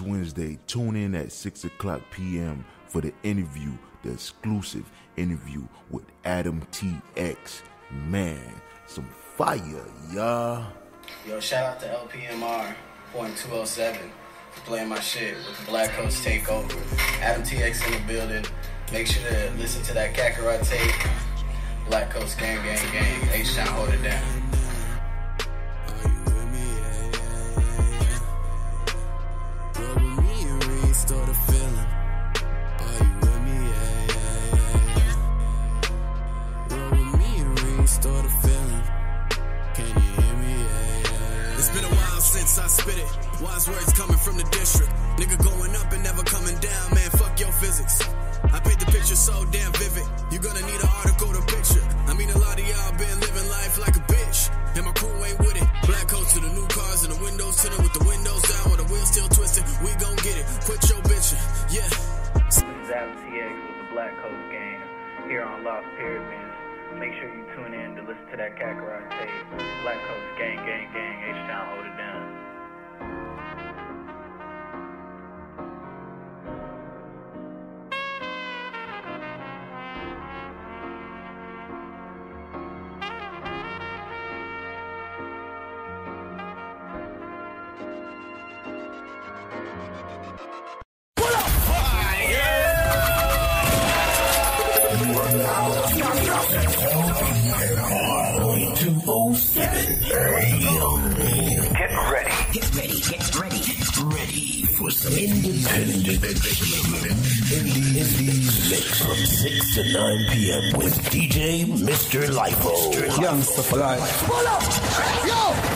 Wednesday. Tune in at 6 o'clock p.m. for the interview, the exclusive interview with Adam TX. Man, some fire, y'all. Yo, shout out to LPMR point two oh seven for playing my shit with the Black Coast Takeover. Adam TX in the building. Make sure to listen to that Kakarot tape. Black Coast Gang Gang Gang. H Town hold it down. I spit it. Wise words coming from the district. Nigga going up and never coming down, man. Fuck your physics. I paint the picture so damn vivid. You gonna need an article to picture. I mean, a lot of y'all been living life like a bitch. And my crew ain't with it. Black coats to the new cars and the windows tinted with the windows down with the wheels still twisted. We gon' get it. Quit your bitching. Yeah. This is Adam TX with the Black Coast Gang here on Lost Pyramids. Make sure you tune in to listen to that Kakarot tape. Black Coast Gang Gang Gang. H Town for some independent indie indies mix from 6 to 9 p.m. with DJ Mr. LIFO. Youngster for life. Pull up! Yo!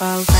out.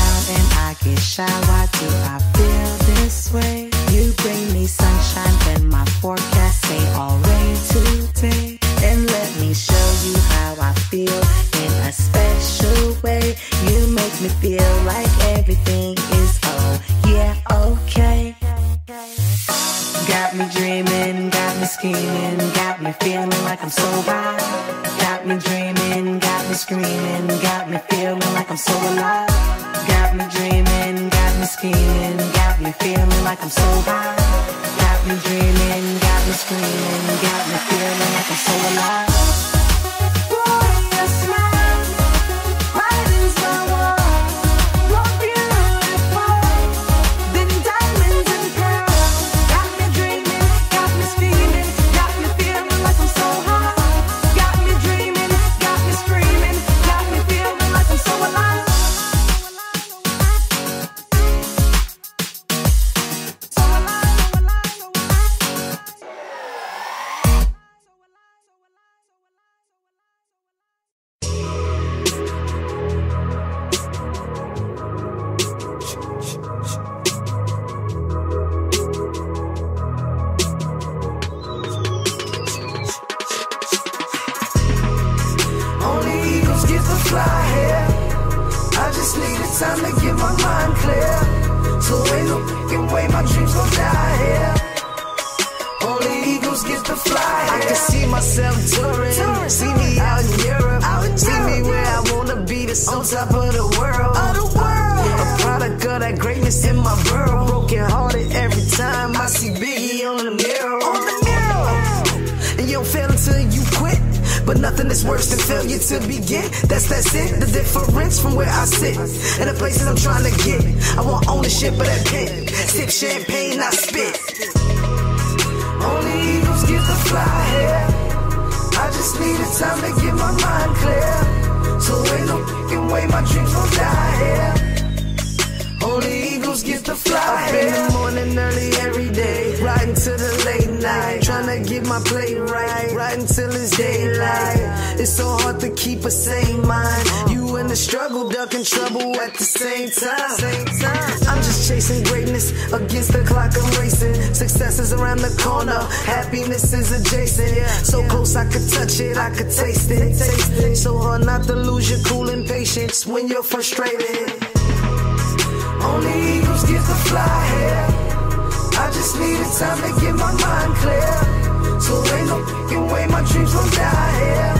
just needed time to get my mind clear. So ain't no fucking way my dreams won't die here.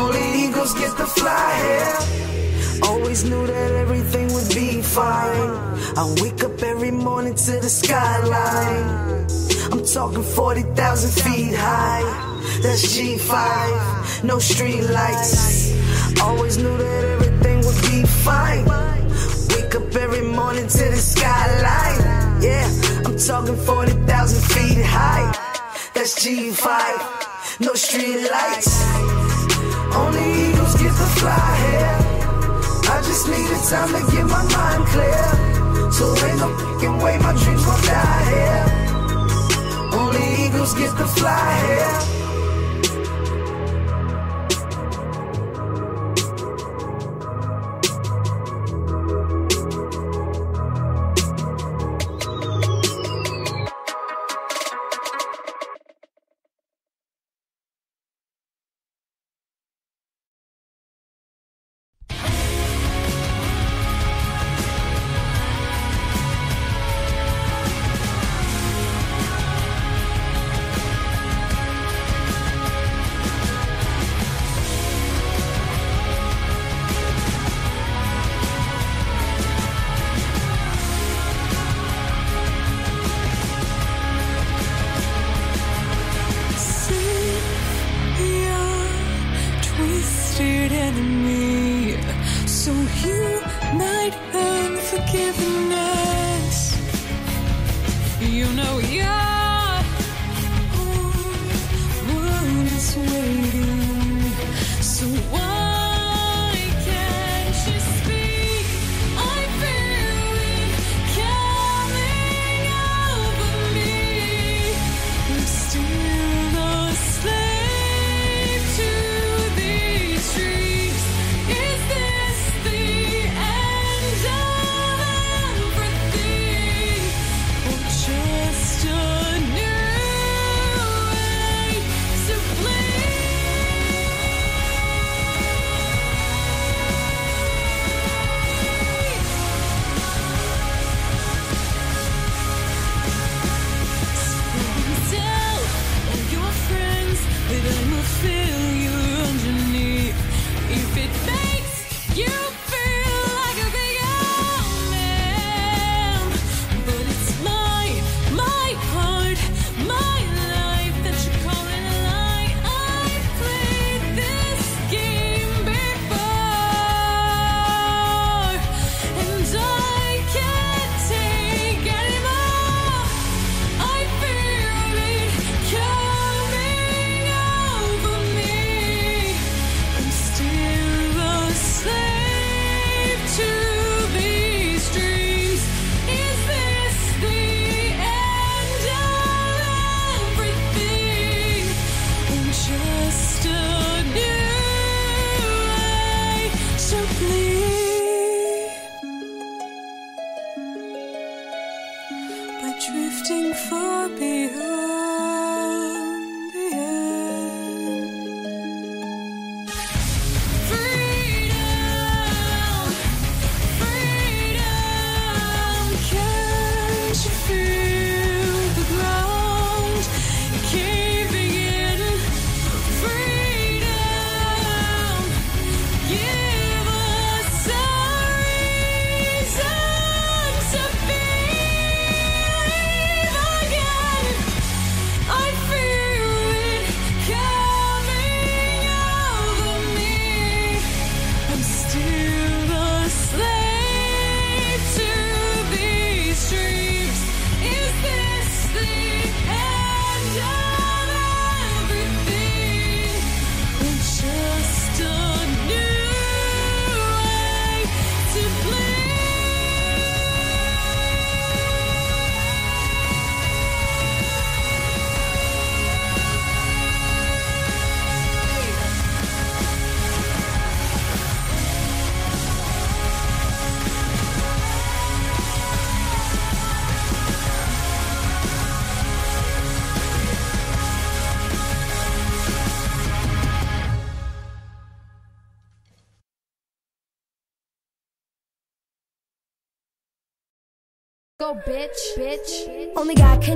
Only eagles get to fly here. Always knew that everything would be fine. I wake up every morning to the skyline. I'm talking 40,000 feet high. That's G5, no street lights. Always knew that everything would be fine. Wake up every morning to the skyline. Yeah, I'm talking 40,000 feet high. That's G5, no street lights. Only eagles get the fly here. I just need the time to get my mind clear. So ain't no fucking way my dreams won't die here. Only eagles get the fly here.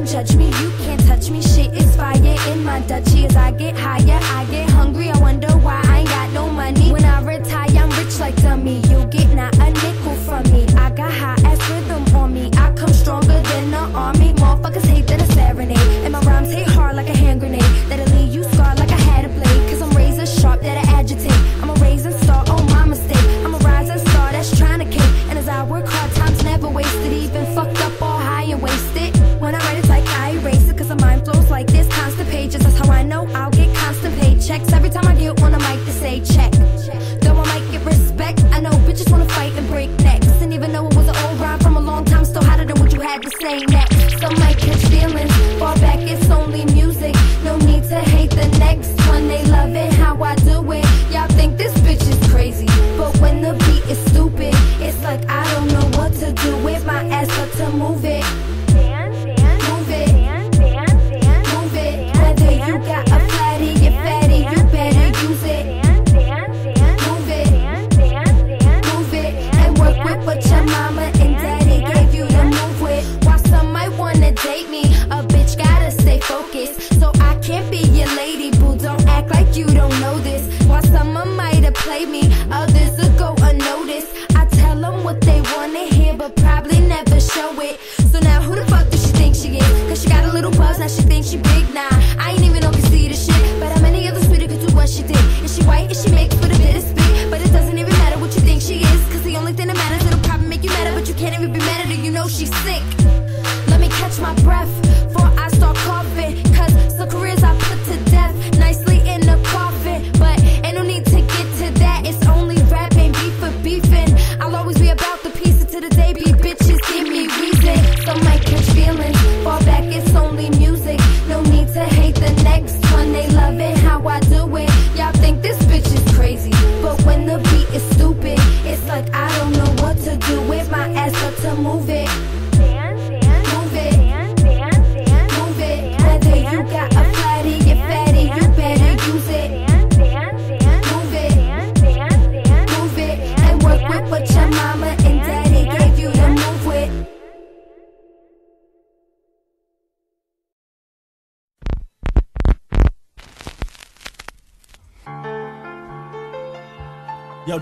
can judge me, you can't touch me. Shit is fire in my duchy as I get higher, I get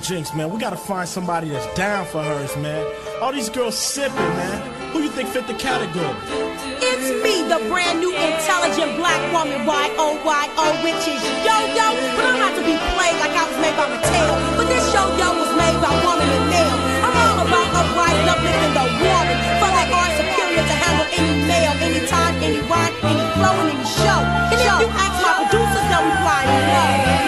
Jinx, man. We gotta find somebody that's down for hers, man. All these girls sipping, man. Who you think fit the category? It's me, the brand new intelligent black woman, Y-O-Y-O, which is Yo-Yo. But I'm not to be played like I was made by Mattel. But this Yo-Yo was made by woman and male. I'm all about upright, uplifting the woman. feel like art superior to handle any male, any time, any rhyme, any flow, and any show. And if you ask my producers, they'll reply, no.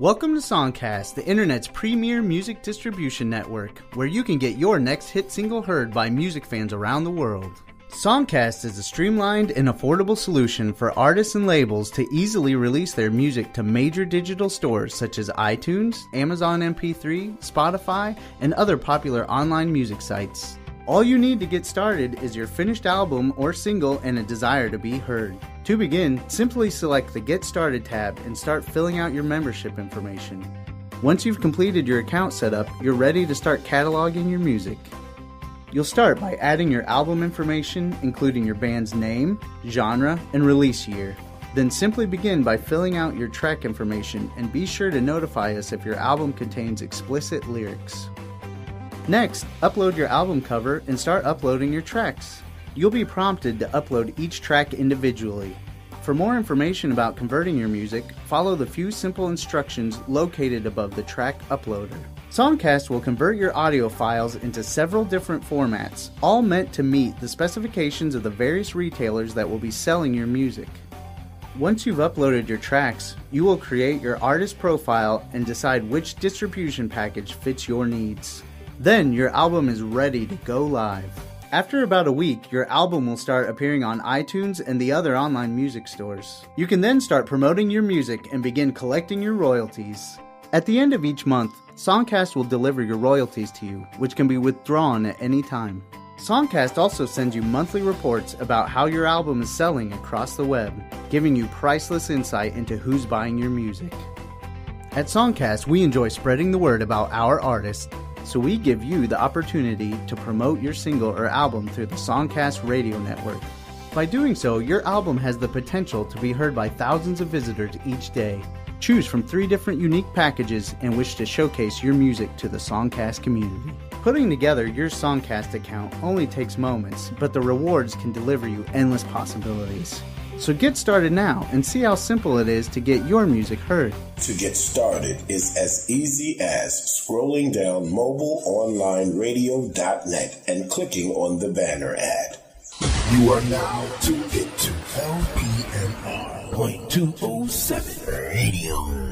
Welcome to Songcast, the internet's premier music distribution network, where you can get your next hit single heard by music fans around the world. Songcast is a streamlined and affordable solution for artists and labels to easily release their music to major digital stores such as iTunes, Amazon MP3, Spotify, and other popular online music sites. All you need to get started is your finished album or single and a desire to be heard. To begin, simply select the Get Started tab and start filling out your membership information. Once you've completed your account setup, you're ready to start cataloging your music. You'll start by adding your album information, including your band's name, genre, and release year. Then simply begin by filling out your track information and be sure to notify us if your album contains explicit lyrics. Next, upload your album cover and start uploading your tracks. You'll be prompted to upload each track individually. For more information about converting your music, follow the few simple instructions located above the track uploader. Songcast will convert your audio files into several different formats, all meant to meet the specifications of the various retailers that will be selling your music. Once you've uploaded your tracks, you will create your artist profile and decide which distribution package fits your needs. Then your album is ready to go live. After about a week, your album will start appearing on iTunes and the other online music stores. You can then start promoting your music and begin collecting your royalties. At the end of each month, Songcast will deliver your royalties to you, which can be withdrawn at any time. Songcast also sends you monthly reports about how your album is selling across the web, giving you priceless insight into who's buying your music. At Songcast, we enjoy spreading the word about our artists, so we give you the opportunity to promote your single or album through the Songcast radio network. By doing so, your album has the potential to be heard by thousands of visitors each day. Choose from three different unique packages and wish to showcase your music to the Songcast community. Putting together your Songcast account only takes moments, but the rewards can deliver you endless possibilities. So get started now and see how simple it is to get your music heard. To get started is as easy as scrolling down mobileonlineradio.net and clicking on the banner ad. You are now tuned into LPMR point two oh seven radio.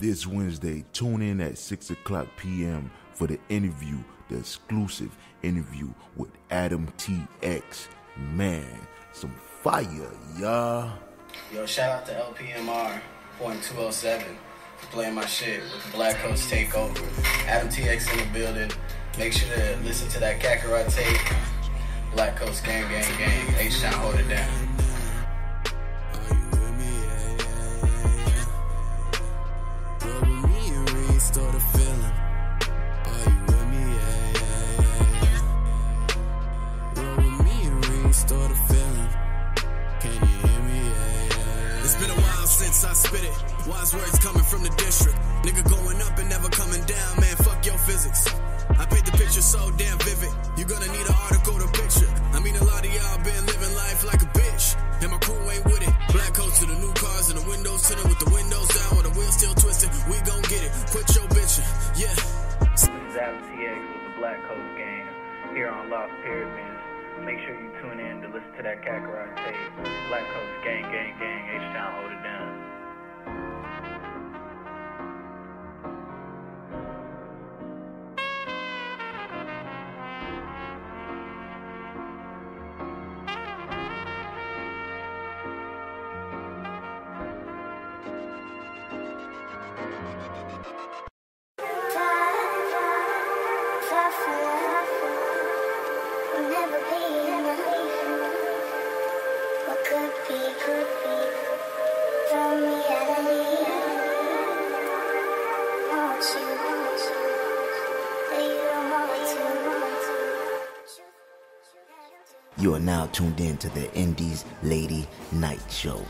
This Wednesday, tune in at 6 o'clock p.m. for the interview, the exclusive interview with Adam TX. Man, some fire, y'all. Yo, shout out to LPMR point two oh seven for playing my shit with the Black Coast Takeover. Adam TX in the building. Make sure to listen to that Kakarot tape. Black Coast Gang Gang Gang. H Town hold it down. Restore the feeling. Are you with me? Yeah, yeah, yeah, yeah. Roll with me and restore the feeling. Can you hear me? Yeah, yeah, yeah. It's been a while since I spit it. Wise words coming from the district. Nigga going up and never coming down, man. Fuck your physics. I paint the picture so damn vivid. You gonna need an article to picture. I mean, a lot of y'all been living life like a bitch. And my crew ain't with it. Black coats to the new cars and the windows tinted with the windows down with the wheels still twisted. TX with the Black Coast Gang here on Lost Pyramids. Make sure you tune in to listen to that Kakarot tape. Black Coast Gang Gang Gang. H Town hold it down. You are now tuned in to the Indies Lady Night Show.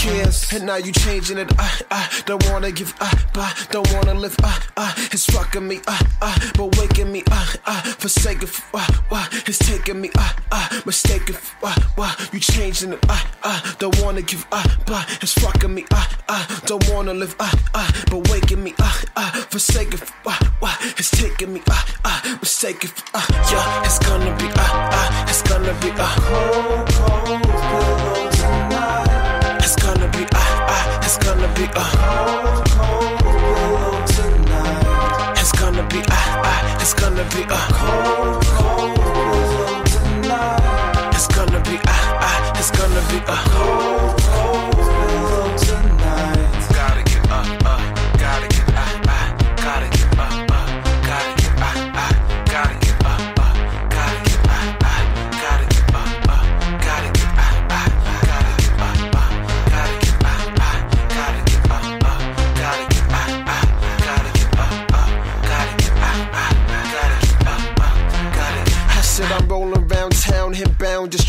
cares? And now you changing it. I, I don't wanna give up, I don't wanna live. Uh, uh, it's fucking me, uh, uh, but waking me, uh, uh, forsaken. For, uh, uh, it's taking me, uh, uh, mistaken. For, uh, uh, you changing it. I, uh, don't wanna give up, but it's fucking me, uh, uh, don't wanna live. Uh, uh, but waking me, uh, uh, forsaken. For, uh, uh, it's taking me, uh, uh, mistaken. For, uh, yeah, it's gonna be, uh, uh, it's gonna be uh, cold. be a cold, cold world tonight. It's gonna be a, a it's gonna be a cold.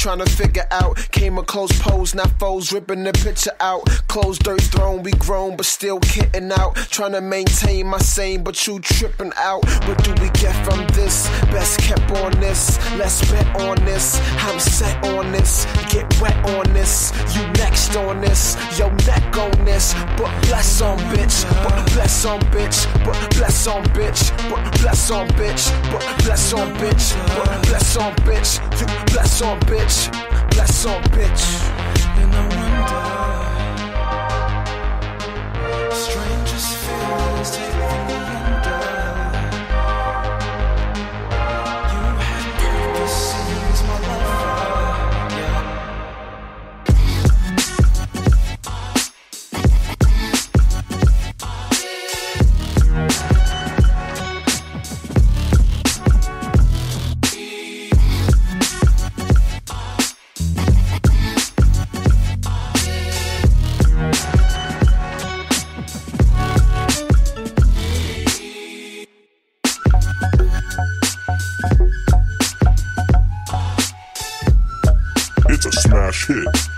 Trying to figure out. Came a close pose, now foes ripping the picture out. Closed dirt thrown, we grown, but still kitting out. Trying to maintain my sane, but you tripping out. What do we get from this? Best kept on this. Let's bet on this. I'm set on this. Get wet on this. You next on this. Yo neck on this. But bless on bitch. But bless on bitch. But bless on bitch. But bless on bitch. But bless on bitch. But bless on bitch. You bless on bitch. Bless on bitch. And I wonder, strangest feelings It's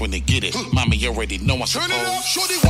when they get it. Mm. Mommy you already know I suppose. Turn it up, shorty wildin' and shorty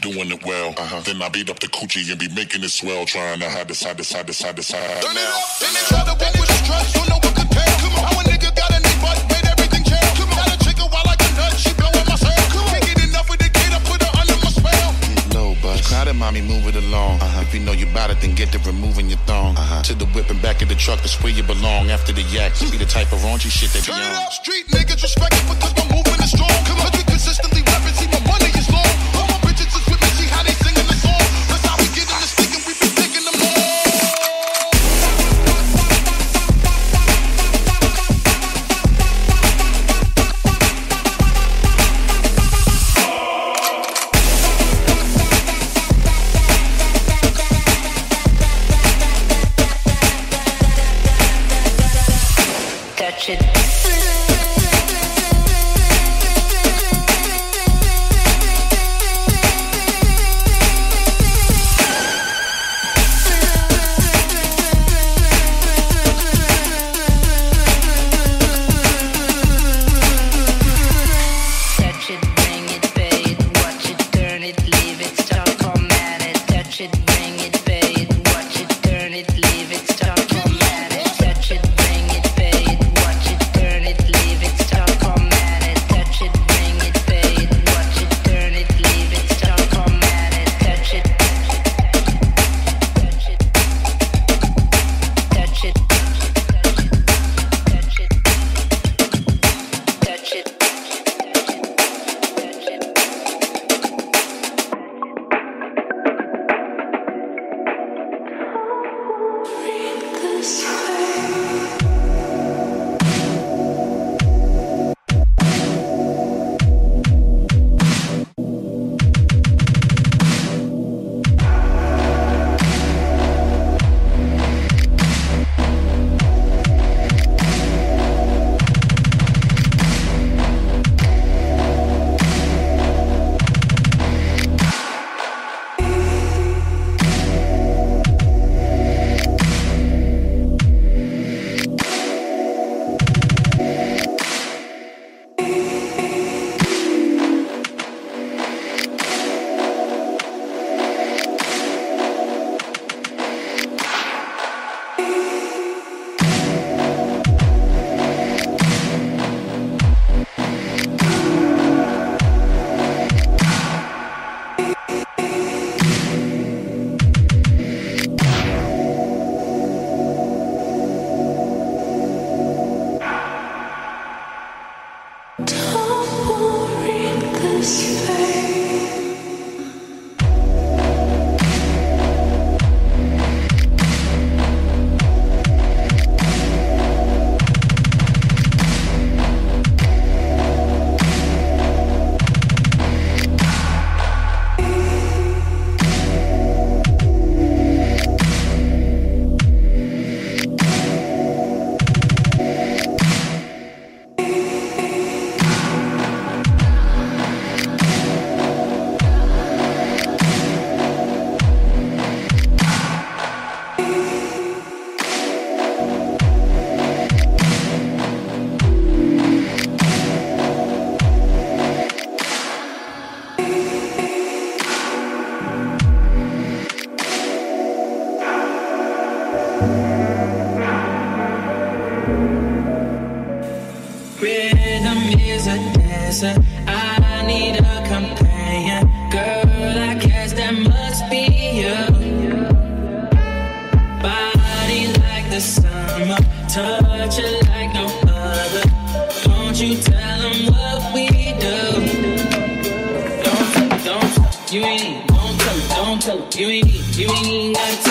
doing it it well. Uh-huh. Then I beat up the coochie and be making it swell, trying to hide the side, the side, the side, the side. Turn it up, then they try to walk with the struts, don't know what tell. Come on, how a nigga got a name, but made everything jail. Come on, got a chick while I can nut, she blowing my cell. Come on, can't get enough of the kid, I put her under my spell. Low, but crowded, mommy, move it along. Uh-huh. If you know you bout it, then get to removing your thong. Uh-huh. To the whip and back of the truck, that's where you belong. After the yak, be the type of raunchy shit be Turn it on. up, street niggas respect it because a dancer. I need a companion. Girl, I guess that must be you. Body like the summer, touch it like no other. Don't you tell them what we do. Don't, don't, you ain't, don't tell them, don't tell them. You ain't, you ain't even got to.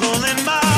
pulling my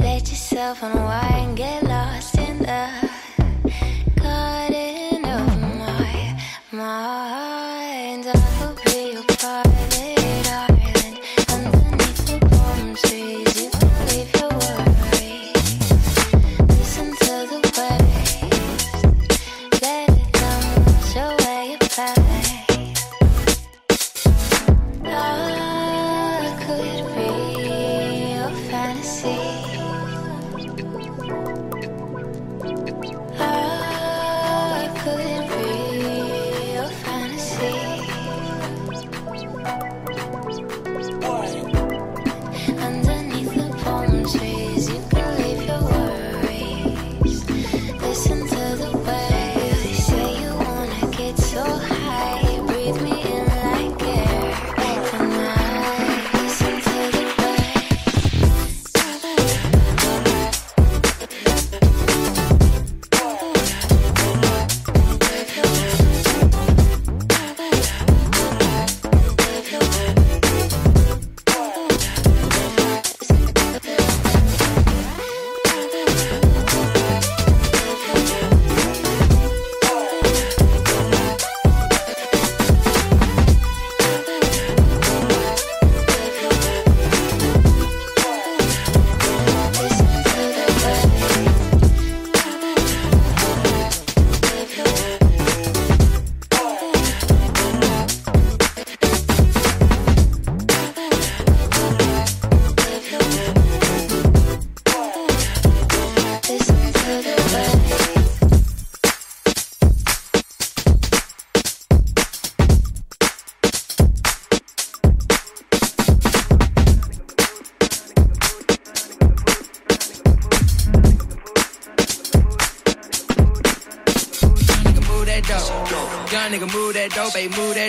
Let yourself unwind, and get lost in the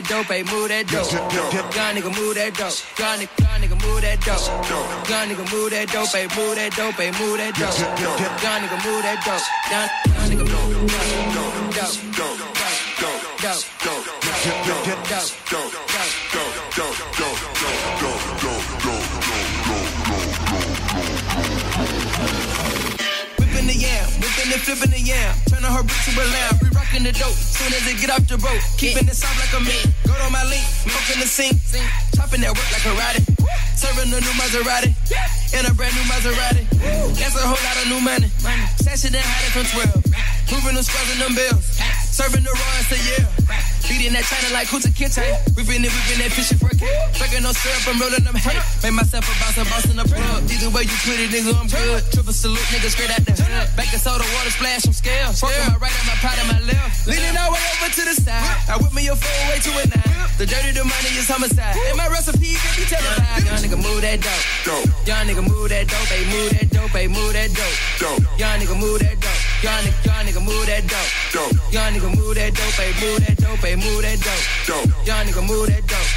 dope, ay, move that dope. Young nigga move that dope. Young nigga, nigga move that dope. Young nigga move that dope, ay, move that dope, ay, move that dope. Young nigga move that dope. Young, young nigga move that dope. Dope, dope, dope, dope, Whipping the yam, whipping and flipping the yam. Turning her bitch to a lamb. We rocking the dope. Soon as it get off the boat. Keeping it soft like a meat. Go to my link, smoking the sink. Chopping that work like a karate. Serving a new Maserati. In a brand new Maserati. That's a whole lot of new money. Sashing and hiding from 12. Moving them squares and them bills. Serving the Royals a year. Beating that China like Kunta Kinte. Whipping it, whipping that fishing for a cat. Drinking no syrup, I'm rolling them hay. Made myself a a boss in the plug. Either way you put it, nigga, I'm good. Triple salute, nigga, straight out the hood. Baking soda, water splash, some scales. Fucking my right and my pot and my left. Leaning all way over to the side. I whip me a four way to a nine. The dirty, the money is homicide. And my recipe can be televised. Young nigga, move that dope. dope. Young nigga, move that dope, ay, move that dope, ay, move that dope. dope. Young nigga, move that dope. Young nigga, young nigga, move that dope. dope. Young nigga, move that dope, ay, move that dope, ay, move that dope. Young nigga, move that dope.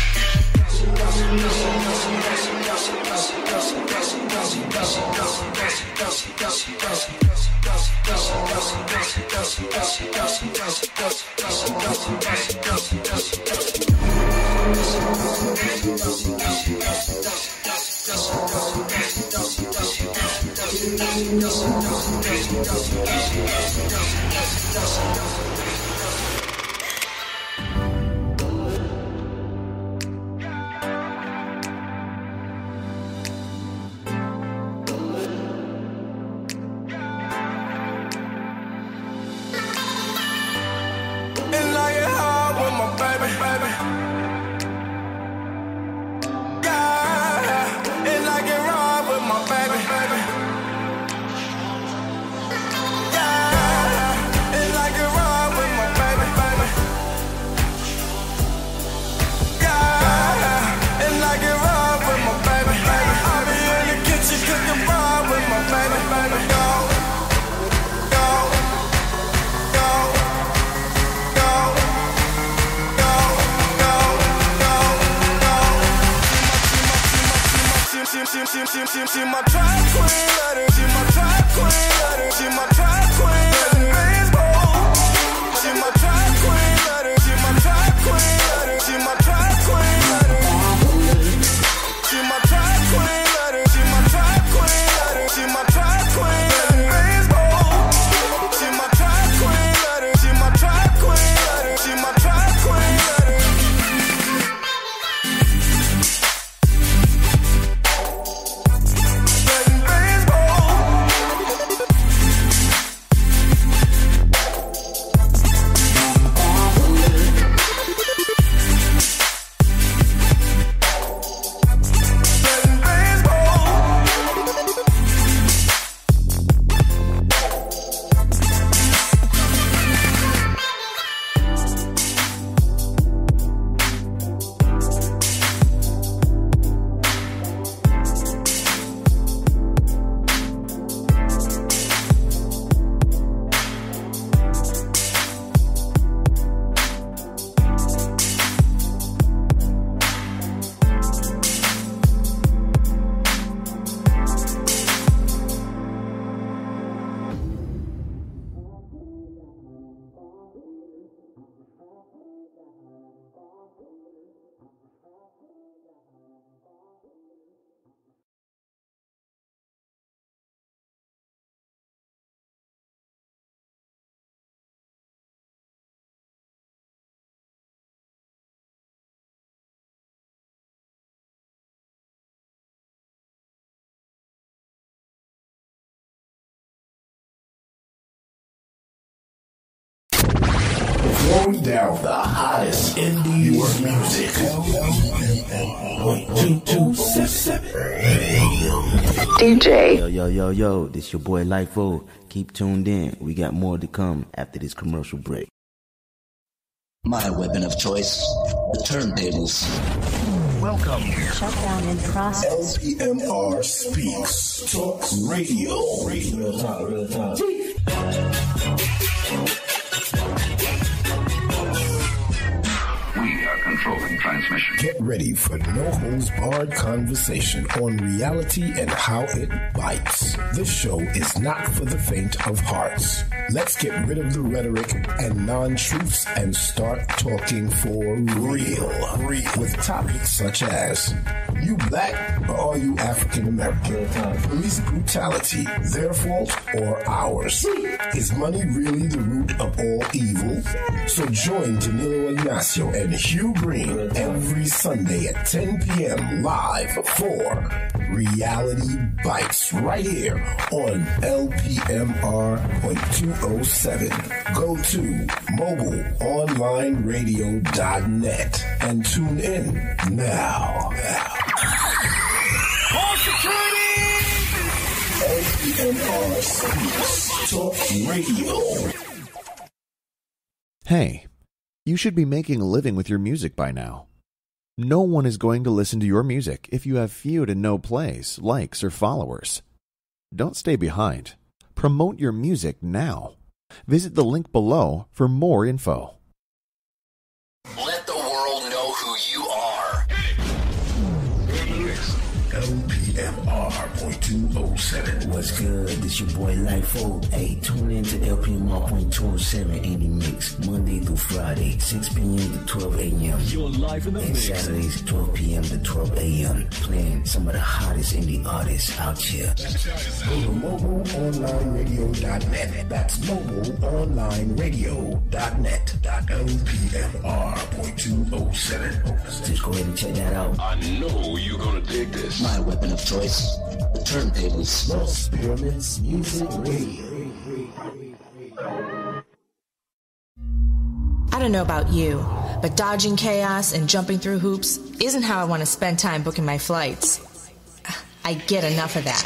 And Throwing down the hottest indie music. Point two two seven. DJ. Yo, yo, yo, yo, this your boy LIFO. Keep tuned in. We got more to come after this commercial break. My weapon of choice, the turntables. Welcome. Shut down in process. LPMR Speaks. Talks Radio. Real time, real time. Controlling transmission. Get ready for no holds barred conversation on reality and how it bites. This show is not for the faint of hearts. Let's get rid of the rhetoric and non truths and start talking for real. With topics such as You black or are you African American? Police brutality, their fault or ours? Is money really the root of all evil? So join Danilo Ignacio and Hugh Green every Sunday at 10 p.m. live for Reality Bites right here on LPMR.207. Go to mobileonlineradio.net and tune in now. Security LPMR Speaks Talk Radio. Hey, you should be making a living with your music by now. No one is going to listen to your music if you have few to no plays, likes, or followers. Don't stay behind. Promote your music now. Visit the link below for more info. Let the world know who you are. LPMR.207. What's good? This your boy LIFO. Hey, tune in to LPMR.207 Indie Mix, Monday through Friday, 6 p.m. to 12 a.m. You're live in the and mix. Saturdays, 12 p.m. to 12 a.m. Playing some of the hottest indie artists out here. Go to mobileonlineradio.net. That's mobileonlineradio.net. LPMR.207. Just go ahead and check that out. I know you're gonna dig this. My weapon of choice, the turntable. turntables. Music Radio. I don't know about you, but dodging chaos and jumping through hoops isn't how I want to spend time booking my flights. I get enough of that.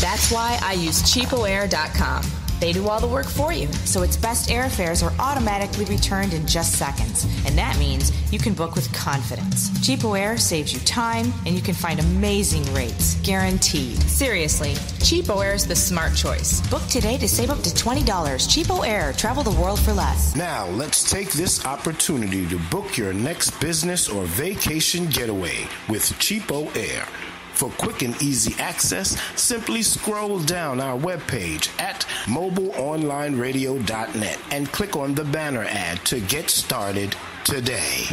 That's why I use cheapoair.com. They do all the work for you, so its best airfares are automatically returned in just seconds. And that means you can book with confidence. CheapOair saves you time, and you can find amazing rates, guaranteed. Seriously, CheapOair is the smart choice. Book today to save up to $20. CheapOair, travel the world for less. Now, let's take this opportunity to book your next business or vacation getaway with CheapOair. For quick and easy access, simply scroll down our webpage at mobileonlineradio.net and click on the banner ad to get started today.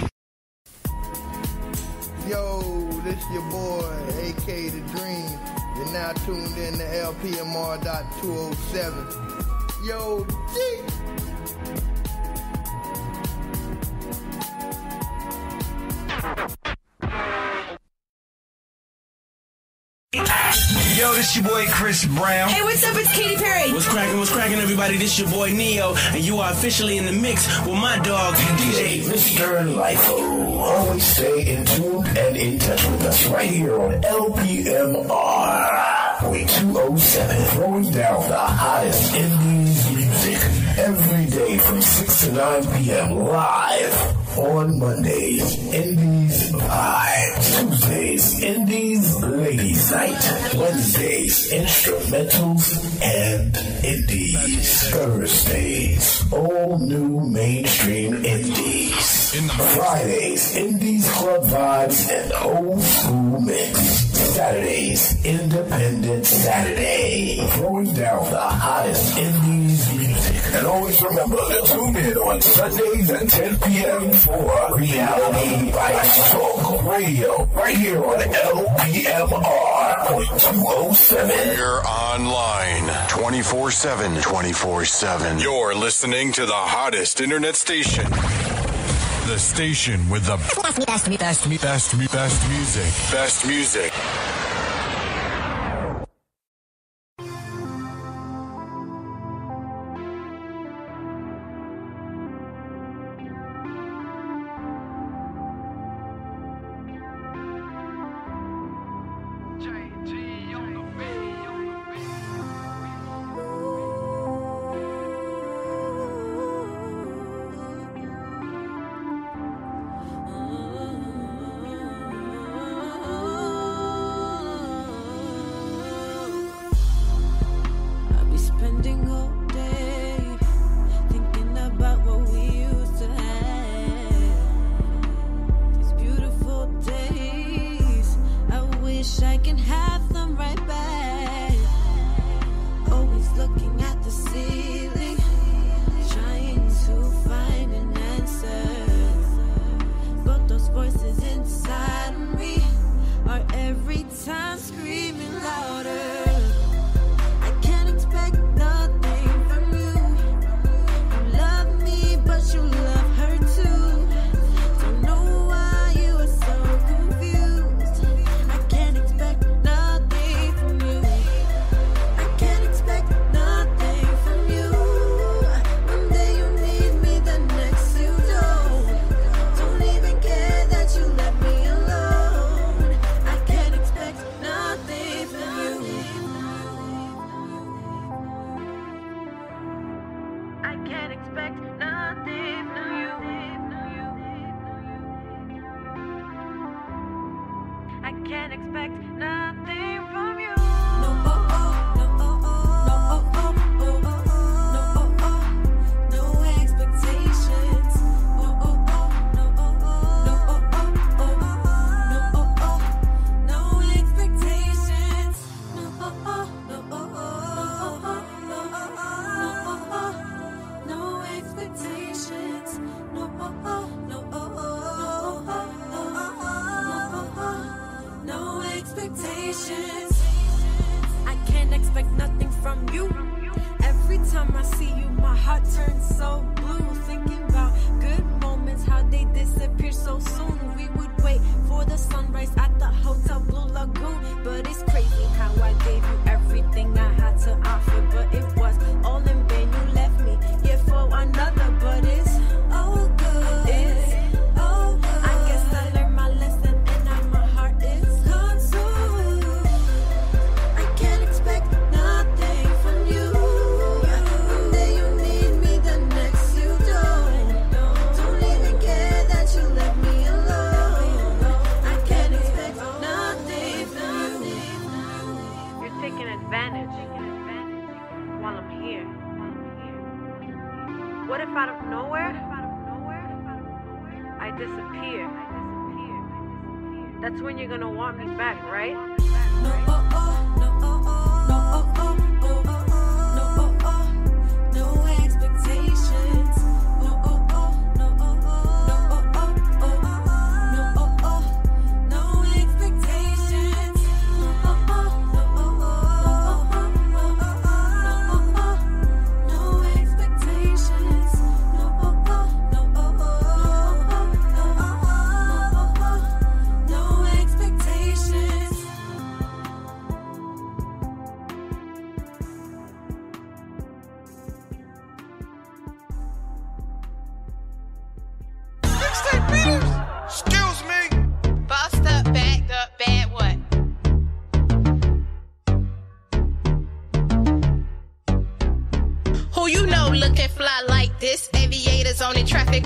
Yo, this your boy, AK The Dream. You're now tuned in to LPMR.207. Yo, G. Yo, this your boy Chris Brown. Hey, what's up? It's Katy Perry. What's cracking? What's cracking, everybody? This your boy Neo, and you are officially in the mix with my dog DJ Mr. LIFO. Always stay in tune and in touch with us right here on LPMR. Point 207, throwing down the hottest indies music every day from 6 to 9 p.m. live on Mondays, Indies Vibes. Tuesdays, Indies Ladies Night. Wednesdays, Instrumentals and Indies. Thursdays, all new mainstream Indies. Fridays, Indies Club Vibes and Old School Mix. Saturdays, Independent Saturday. Throwing down the hottest Indies music. And always remember to tune in on Sundays at 10 p.m. for Reality Bites Talk Radio. Right here on LPMR point 207. We're online 24 7. 24 7. You're listening to the hottest internet station. The station with the best, best, best, best, best music. Best music.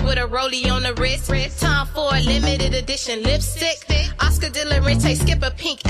With a rollie on the wrist. Time for a limited edition lipstick. Oscar De La Renta, skip a pink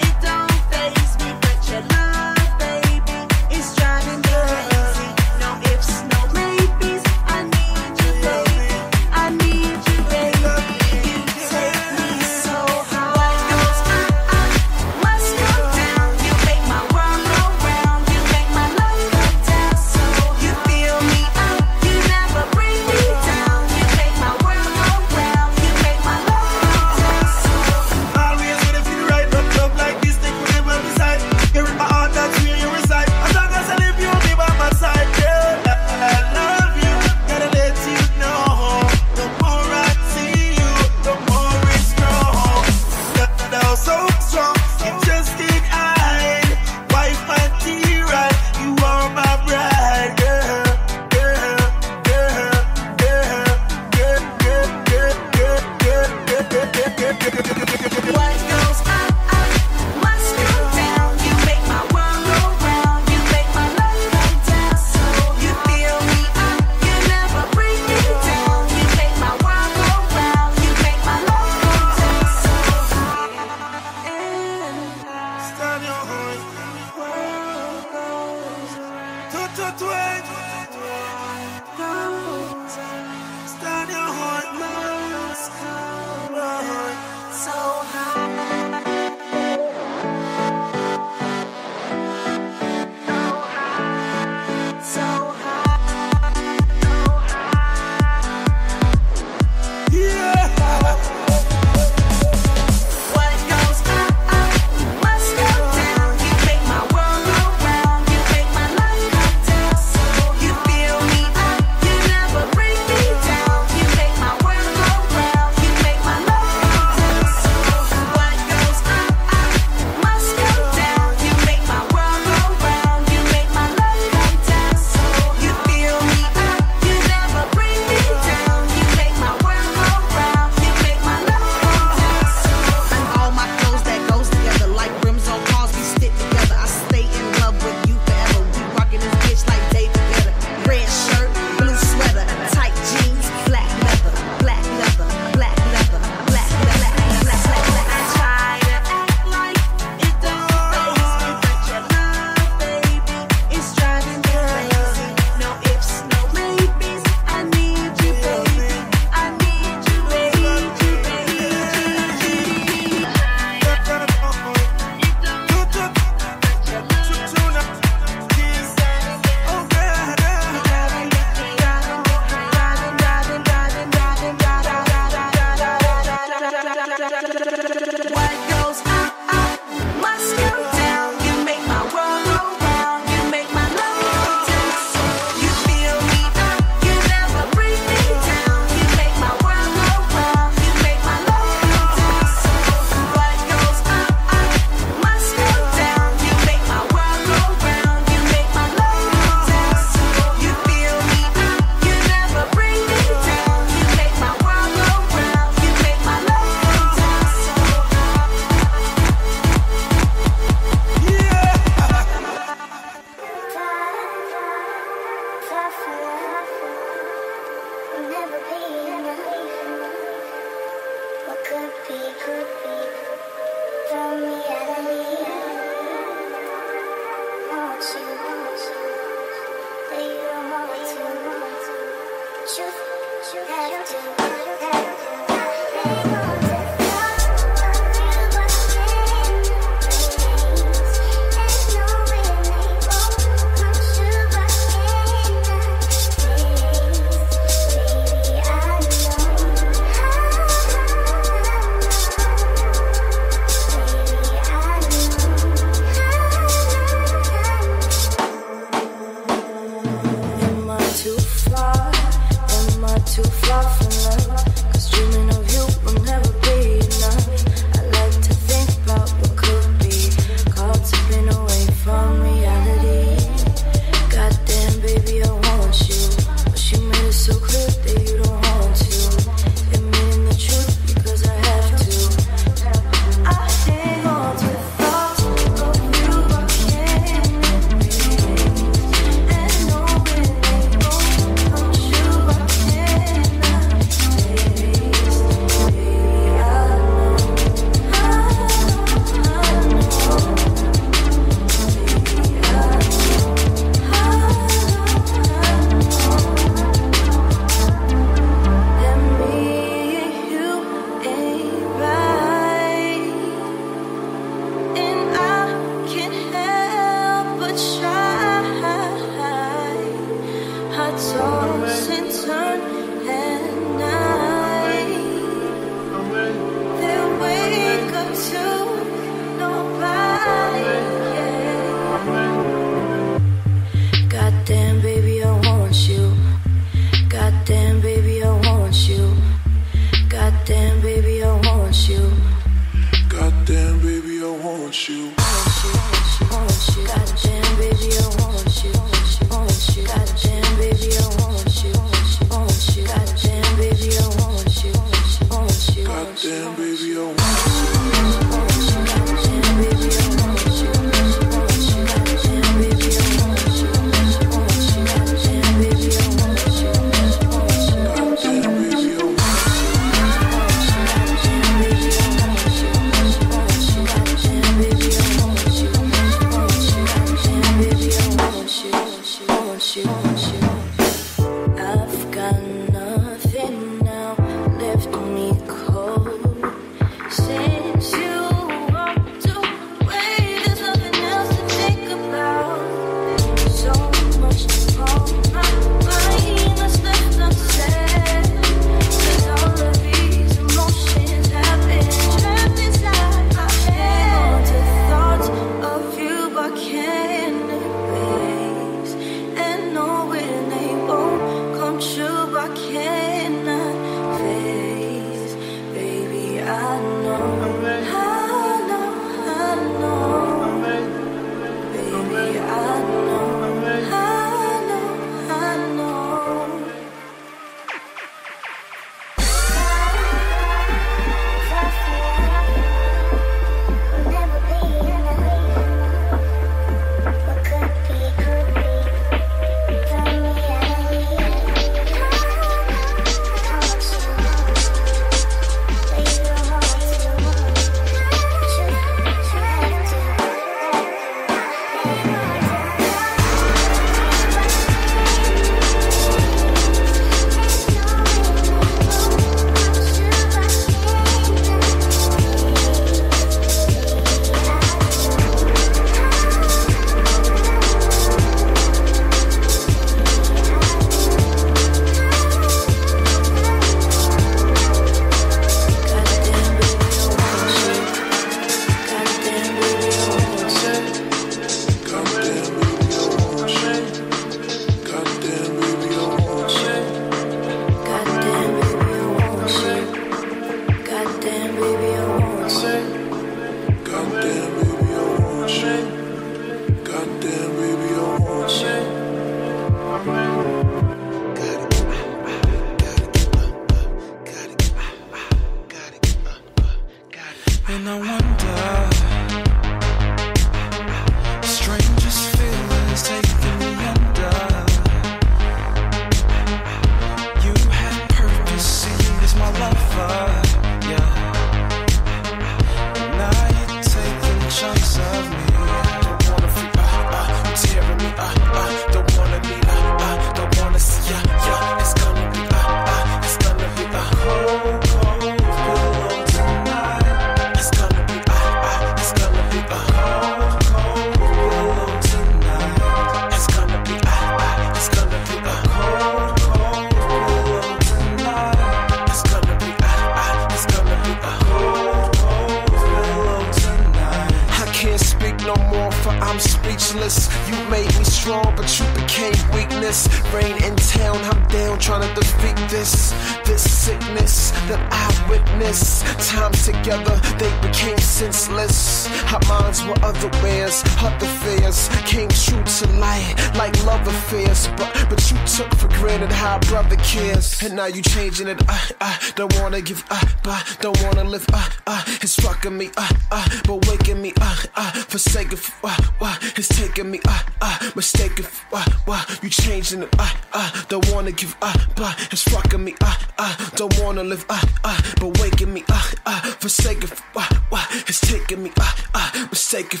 now you changing it. Uh, uh, don't wanna give up, uh, don't wanna live. Uh, uh, it's fucking me. Uh, uh, but waking me. Uh, uh, forsaken. Uh, uh, it's taking me. Uh, uh, mistaken. Uh, uh, you changing it. Uh, uh, don't wanna give up, uh, it's fucking me. Uh, uh, don't wanna live. Uh, uh, but waking me. Uh, uh, forsaken. Uh, uh, it's taking me. Uh, uh, mistaken.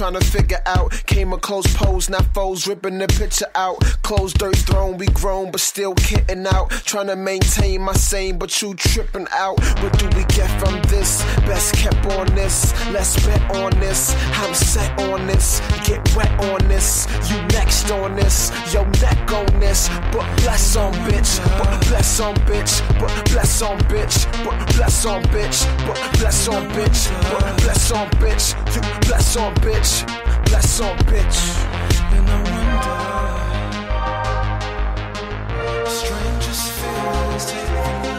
Trying to figure out. Came a close pose, not foes, ripping the picture out. Closed dirt thrown, we grown, but still kitting out. Trying to maintain my sane, but you tripping out. What do we get from this? Best kept on this, let's bet on this. I'm set on this, get wet on this. You next on this, yo neck on this. But bless on bitch, but bless on bitch, but bless on bitch, but bless on bitch, but bless on bitch, but bless on bitch, you bless on bitch, bless on bitch. Strangest feelings taking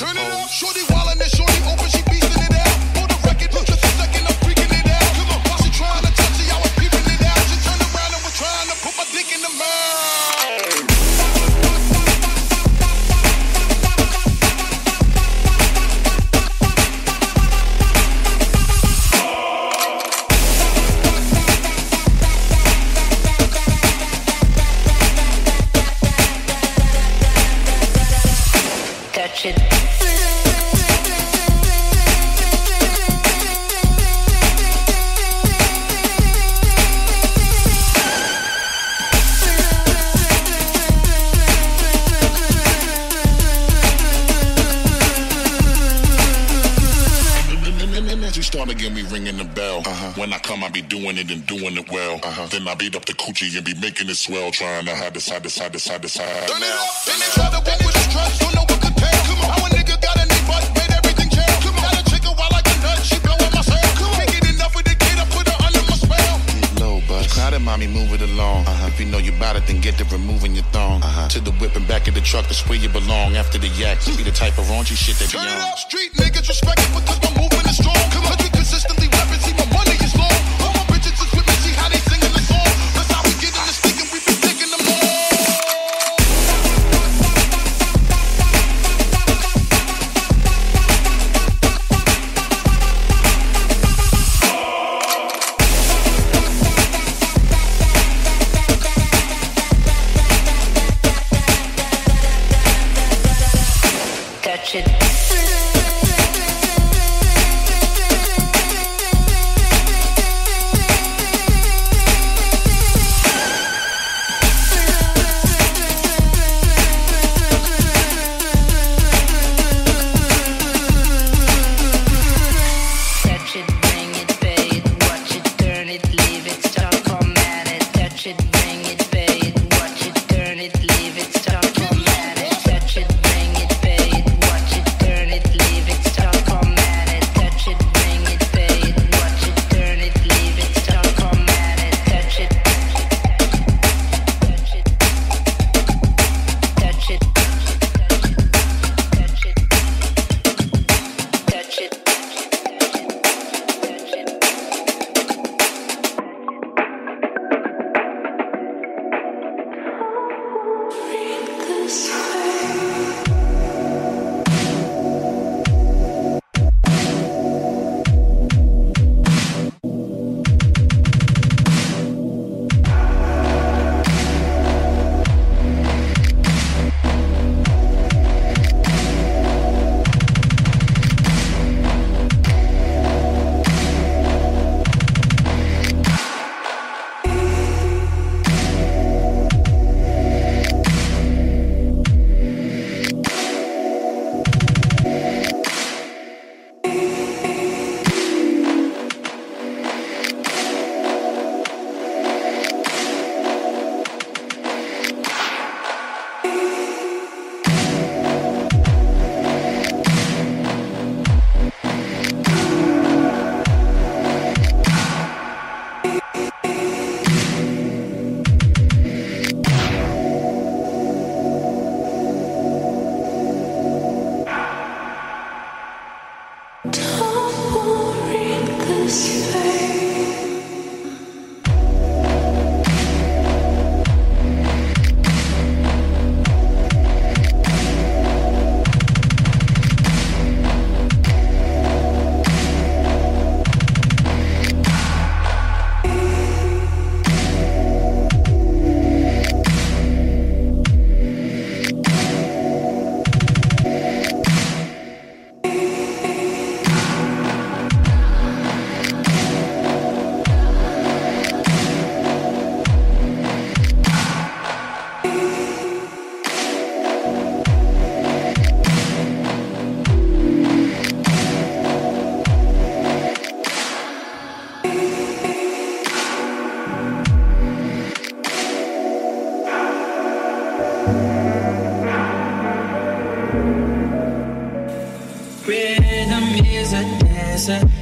Turn it up, shorty Getting me ringing the bell. Uh-huh. When I come, I be doing it and doing it well. Uh-huh. Then I beat up the coochie and be making it swell, trying to hide the side, the side, the side, the side. Turn it up. Then they try to walk with the struts, don't know what to tell. Come on, how a nigga got a knee butt, made everything jail. Come on, got a chick a wild like a nut, she blowing my cell. Come on, can't get enough of the kid, I put her under my spell. low, but crowd it, mommy, move it along. Uh-huh. If you know you bout it, then get to removing your thong. To the whip and back of the truck, that's where you belong. After the yak, be the type of raunchy shit that be Turn it on. up, street niggas respect it because my movement is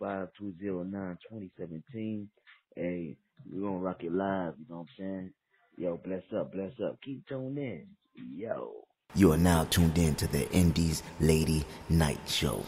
209-2017. Hey, we're going to rock it live, you know what I'm saying? Yo, bless up, bless up. Keep tuned in. Yo. You are now tuned in to the Indies Lady Night Show.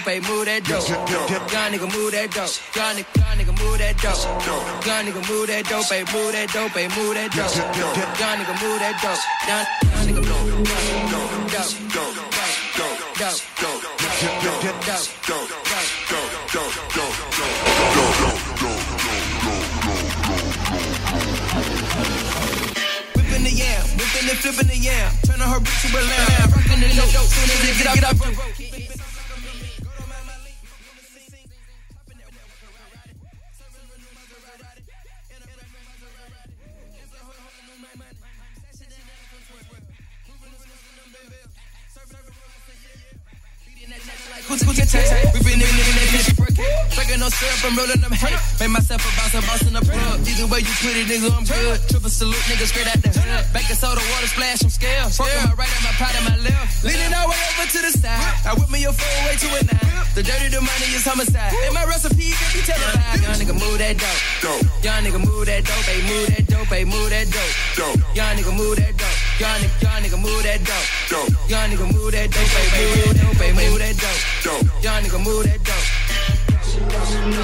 Dope, ay, move that dope. Young nigga move that dope. Young nigga, move that dope. Young nigga move that dope, ay, move that dope, ay, move that dope. Young nigga move that dope. Young nigga move that dope. Whipping the yam, whipping and flipping the yam. Turning her bitch to a lamb. Rocking the dope, soon as it get up, get up. Taste? Breaking. No syrup, I'm rolling them hay. Made myself a boss, a boss in the plug. Either way you put it, nigga, I'm good. Triple salute, nigga, straight out the hood. Baking soda, water splash, I'm scared. Fucking my right and my pot and my left. Leaning all way over to the side. I whip me your full way to a nine. The dirty, the money is homicide. And my recipe can be televised. Young nigga, move that dope. Young nigga, move that dope. Ay, move that dope. Ay, move that dope. Young nigga, move that dope. Young nigga, young nigga, move that dope. Young nigga, move that dope. Ay, move that dope. Ay, move that dope. Young nigga, move that dope. And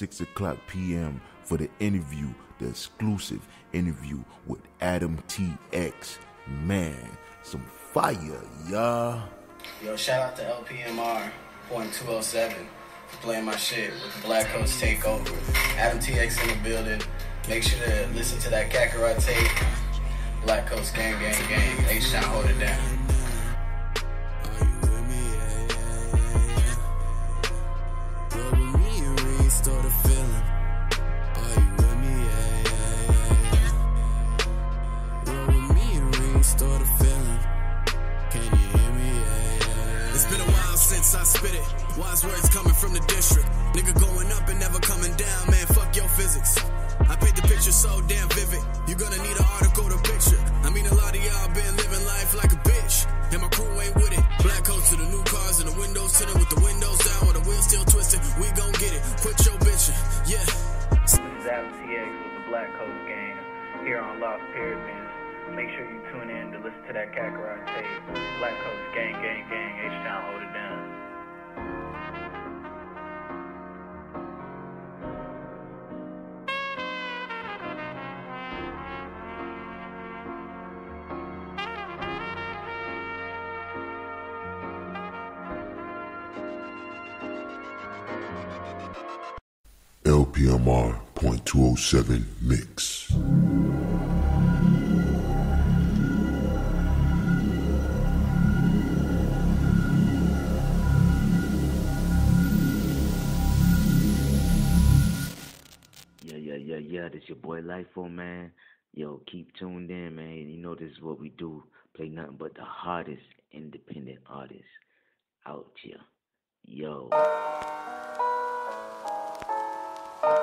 6 o'clock p.m. for the interview, the exclusive interview with Adam TX. Man, some fire, y'all. Yo, shout out to LPMR point two oh seven for playing my shit with the Black Coast Takeover. Adam TX in the building. Make sure to listen to that Kakarot tape. Black Coast Gang Gang Gang. H Town hold it down. as I spit it. Wise words coming from the district. Nigga going up and never coming down, man. Fuck your physics. I paint the picture so damn vivid. You're gonna need an article to picture. I mean, a lot of y'all been living life like a bitch. And my crew ain't with it. Black coats to the new cars and the windows tinted with the windows down with the wheels still twisted. We gon' get it. Quit your bitch. Yeah. This is Adam TX with the Black Coats Gang here on Lost Pyramids. Make sure you tune in to listen to that Kakarot tape. Black Coats Gang, Gang, Gang, H-Town Loaded. LPMR.207 Mix. Yeah, yeah, yeah, yeah. This your boy LIFO, man. Yo, keep tuned in, man. You know this is what we do. Play nothing but the hottest independent artists out here. Yo. Thank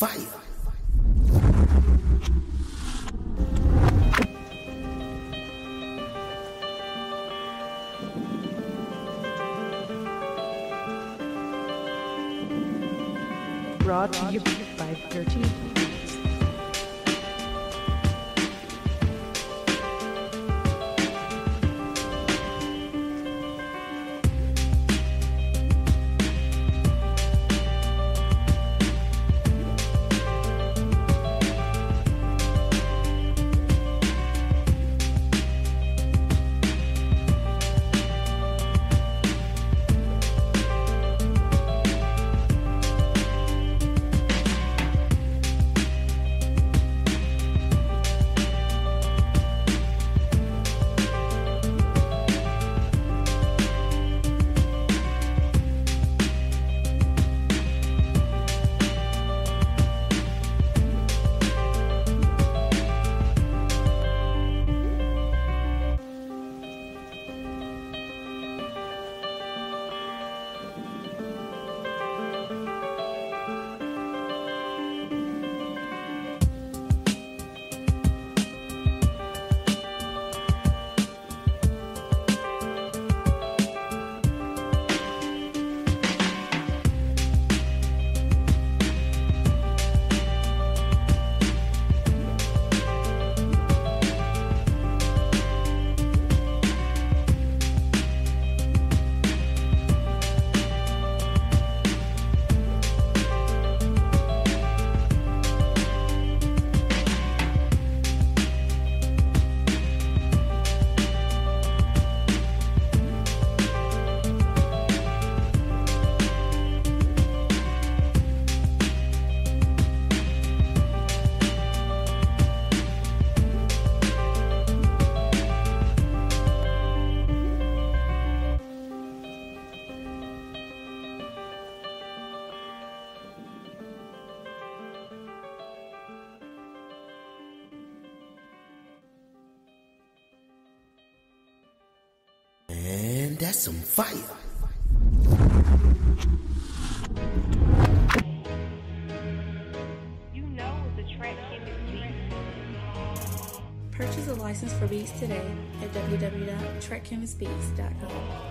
fire. Brought to you that's some fire. You know the track chemist beats. Purchase a license for beats today at www.trackchemistbeats.com.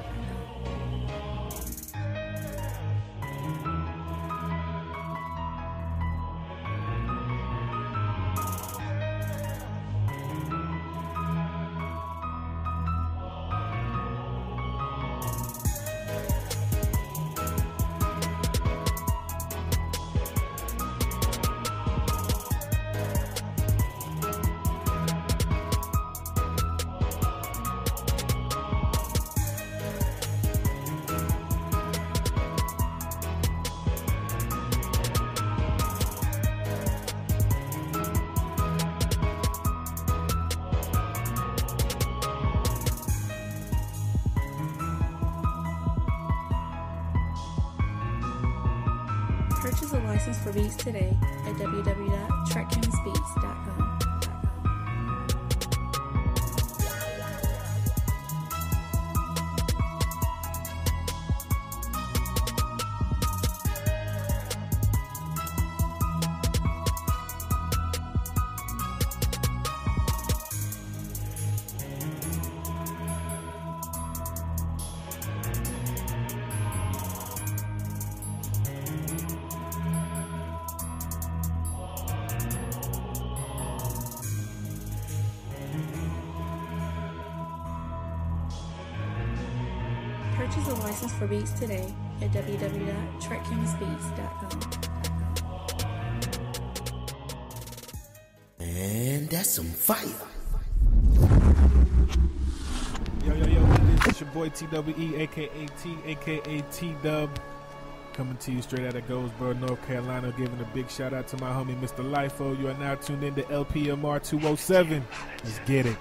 Purchase license for beats today at www.trackchemistbeats.com. And that's some fire. Yo, yo, yo, what it is? It's your boy TWE, aka T, aka T Dub. Coming to you straight out of Goldsboro, North Carolina, giving a big shout out to my homie Mr. LIFO. You are now tuned in to LPMR 207. Let's get it.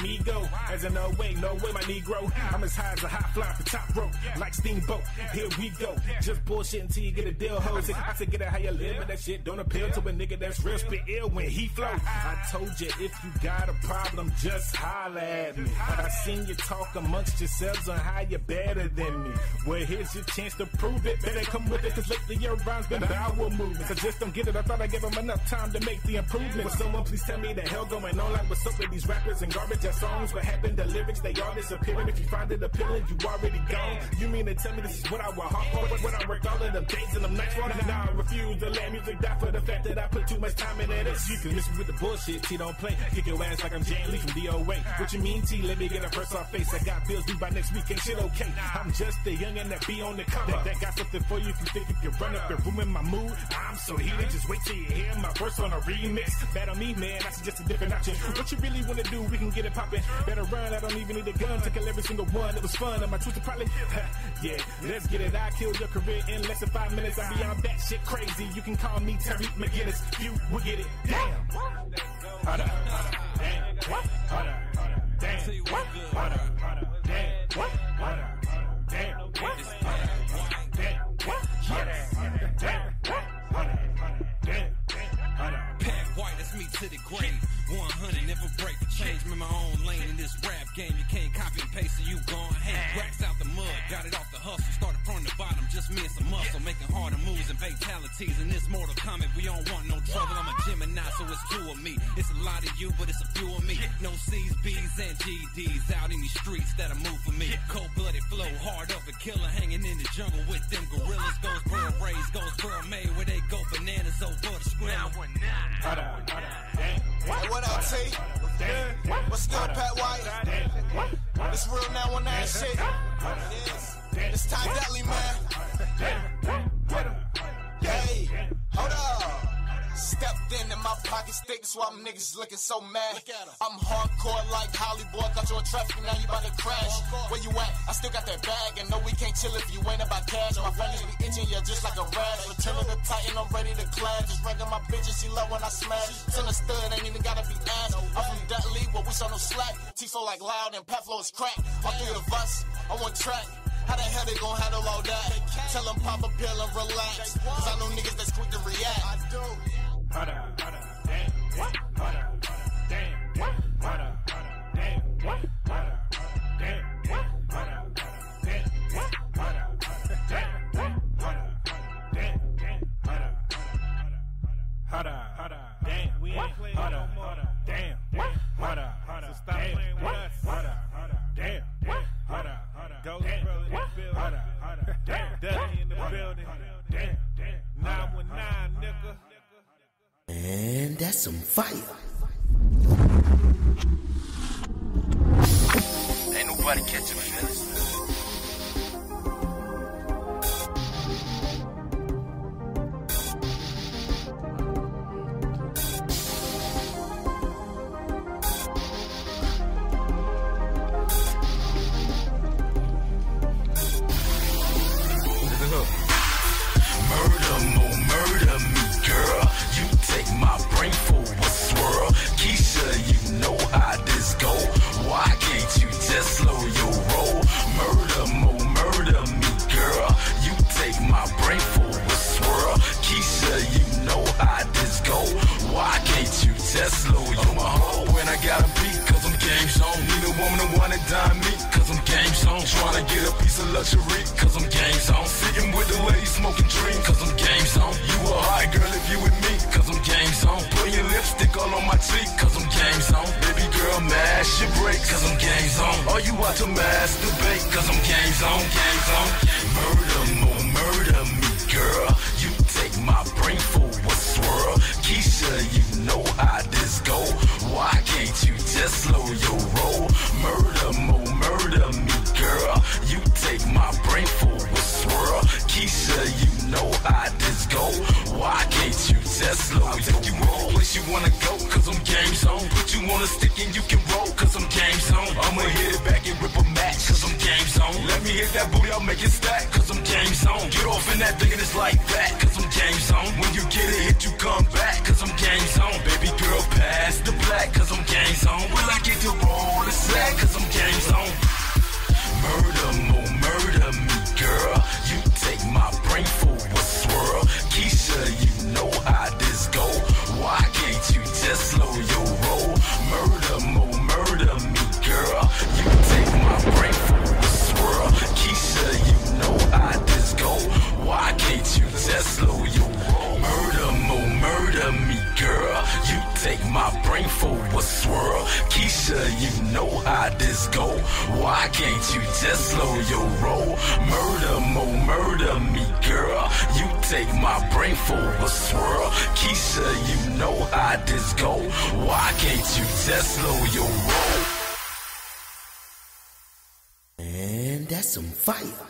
Niggas me go. As in, no way, no way, my Negro. I'm as high as a hot fly the top rope, like Steamboat. Here we go. Just bullshit until you get a deal, hoes. I said, get it how you live, but that shit don't appeal to a nigga that's real spit ill when he flow. I told you, if you got a problem, just holler at me. I seen you talk amongst yourselves on how you're better than me. Well, here's your chance to prove it. Better come with it, cause lately your rhymes been bowel movements. I just don't get it. I thought I gave them enough time to make the improvement. Will someone please tell me the hell going on? Like, what's up with these rappers and garbage ass songs? What happened? The lyrics, they all disappearing. If you find it appealing, you already gone. You mean to tell me this is what I want hard? What, what I work all of them days and them nights for? Now I refuse to let music die for the fact that I put too much time in it. You can miss me with the bullshit, T don't play. Kick your ass like I'm Jann Lee from DOA. What you mean, T? Let me get a verse off face. I got bills due by next week, ain't shit okay. I'm just a youngin' that be on the cover. That, that got something for you if you think if you can run up and ruin my mood. I'm so heated, just wait till you hear my verse on a remix. On me, man, I suggest a different option. What you really wanna do, we can get it poppin'. Better run, I don't even need a gun to kill every single one. It was fun, and my truth probably, yeah, let's get it. I killed your career in less than five minutes. I'm beyond that shit crazy. You can call me Terry McGinnis. You will get it. Damn. Hold up. Damn. What? Hold up. Damn. What? Hold up. Damn. What? Hold up. Damn. What? Damn. What? Yes. Damn. What? Damn. Up. Pack white, that's me to the grave. 100, never break the change. Me my own lane in this rap game. You can't copy and paste, so you gon' hang. Racks out the mud, got it off the hustle. Started from the bottom, just me and some muscle. Making harder moves and fatalities. In this Mortal Kombat, we don't want no trouble. I'm a Gemini, so it's two of me. It's a lot of you, but it's a few of me. No C's, B's, and GDs out in these streets that'll move for me. Cold blooded flow, hard up a killer, hanging in the jungle with them gorillas. Goes Burl Rays, goes Burl May, where they go bananas over the screen. Hold up. Hold up. Damn. Hey, what up, T? What's good, Pat White? It's real now on that shit. It is. It's Ty Dudley, man. Hey, hold up. Stepped in and my pockets thick, that's why them niggas looking so mad. I'm hardcore like Hollywood, got you in traffic, now you about to crash. Where you at? I still got that bag, and no, we can't chill if you ain't about cash. My fingers be itching, yeah, just like a rash. Returning the Titan, I'm ready to clash. Just ranking my bitches, she love when I smash. Send a stud, ain't even gotta be asked. I'm from Dudley, but we show no slack. T-flow like loud and Pat flow is crack. All three of us, on one track. How the hell they gon' handle all that? Tell them pop a pill and relax. Cause I know niggas that's quick to react. I do. Hold up, damn, what? Up, damn, what? Up, damn, what? Up, damn, what? Up, damn, what? Up, damn, what? Up, damn, damn, up, hold up, damn, we ain't playing hold up, damn, what? Up, hold up, stop playing with us, hold up, damn, up, hold up, Ghost Brother in the building, hold up, damn, Dudley in the building, damn, damn, 919 nigga. And that's some fire. Ain't nobody catching feelings. Zone. Need a woman wanna dime me, cause I'm game zone. Tryna get a piece of luxury, cause I'm game zone. Sitting with the lady smoking dream, cause I'm game zone. You a hot girl if you with me, cause I'm game zone. Put your lipstick all on my cheek, cause I'm game zone. Baby girl, mash your break, cause I'm game zone. Are you out to masturbate, cause I'm game zone, game zone. Murder, more murder me, girl. You take my brain for Place you wanna go, cause I'm game zone. Put you on a stick and you can roll, cause I'm game zone. I'ma hit it back and rip a match, cause I'm game zone. Let me hit that booty, I'll make it stack, cause I'm game zone. Get off in that thing and it's like that, cause I'm game zone. When you get it hit, you come back, cause I'm game zone. Baby girl, pass the black, cause I'm game zone. Will I get to roll the slack, cause I'm game zone. Murder, mo, murder me, girl. You take my brain for a swirl. Keisha, you slow take my brain for a swirl. Keisha, you know how this go. Why can't you just slow your roll? Murder, mo, murder me, girl. You take my brain for a swirl. Keisha, you know how this go. Why can't you just slow your roll? And that's some fire.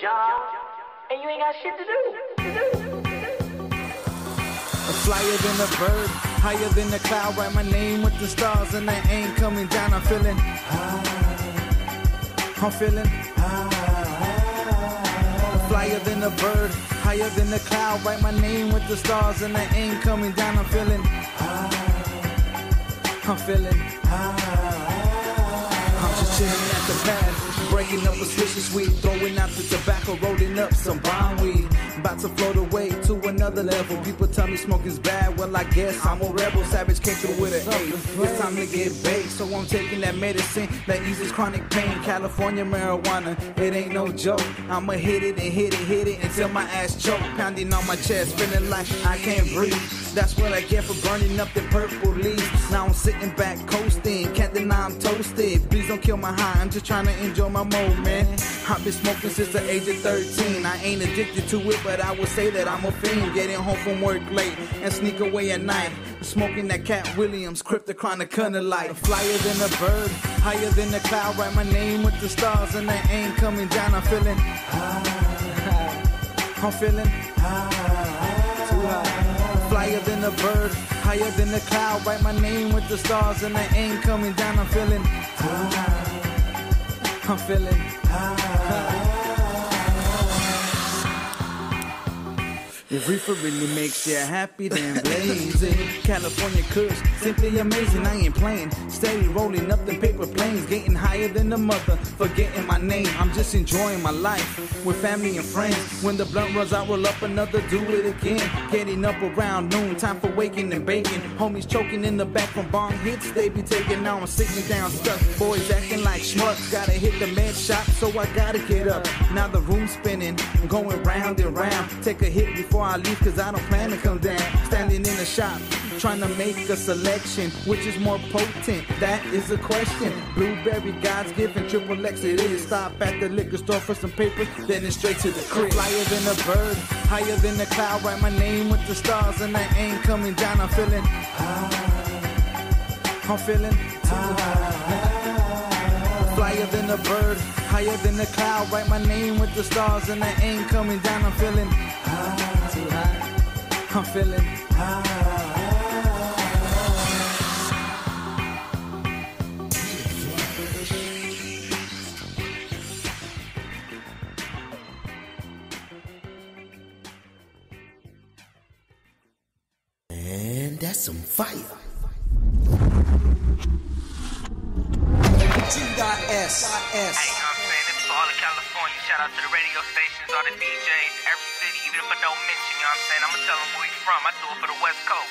Job, and you ain't got shit to do. Flyer than a bird, higher than the cloud. Write my name with the stars, and I ain't coming down. I'm feeling high. I'm feeling high. Flyer than a bird, higher than the cloud. Write my name with the stars, and I ain't coming down. I'm feeling high. I'm feeling high. I'm just chilling at the pad. Breaking up a switches weed, throwing out the tobacco, rolling up some bomb weed. About to float away to another level. People tell me smoking's bad, well I guess I'm a rebel. Savage came through with an eight. It's time to get baked, so I'm taking that medicine that eases chronic pain. California marijuana, it ain't no joke. I'ma hit it and hit it, hit it until my ass choke. Pounding on my chest, feeling like I can't breathe. That's what I get for burning up the purple leaves. Now I'm sitting back coasting, can't deny I'm toasted. Please don't kill my high, I'm just trying to enjoy my moment. I've been smoking since the age of 13. I ain't addicted to it, but I would say that I'm a fiend. Getting home from work late and sneak away at night. Smoking that Cat Williams, Cryptochronic Cunner light. Flyer than a bird, higher than a cloud. Write my name with the stars, and I ain't coming down. I'm feeling high. I'm feeling high. Too high. Flyer than a bird, higher than the cloud. Write my name with the stars, and I ain't coming down. I'm feeling high. I'm feeling If reefer really makes you happy, then blazing. California Kush, simply amazing. I ain't playing. Steady rolling up the paper planes, getting higher than the mother. Forgetting my name, I'm just enjoying my life with family and friends. When the blunt runs out, roll up another, do it again. Getting up around noon, time for waking and baking. Homies choking in the back from bong hits, they be taking. Now I'm sitting down, stuck. Boys acting like schmucks. Gotta hit the med shop, so I gotta get up. Now the room's spinning, going round and round. Take a hit before I leave, cause I don't plan to come down. Standing in the shop, trying to make a selection. Which is more potent? That is a question. Blueberry, God's given, triple X it is. Stop at the liquor store for some papers, then it's straight to the crib. Flyer than a bird, higher than the cloud. Write my name with the stars, and I ain't coming down. I'm feeling high. I'm feeling high. Flyer than a bird, higher than the cloud. Write my name with the stars, and I ain't coming down. I'm feeling high. I'm feeling high. This is all of California. Shout out to the radio stations, all the DJs, every city, even if I don't mention, you know what I'm saying? I'ma tell them where you from. I do it for the West Coast.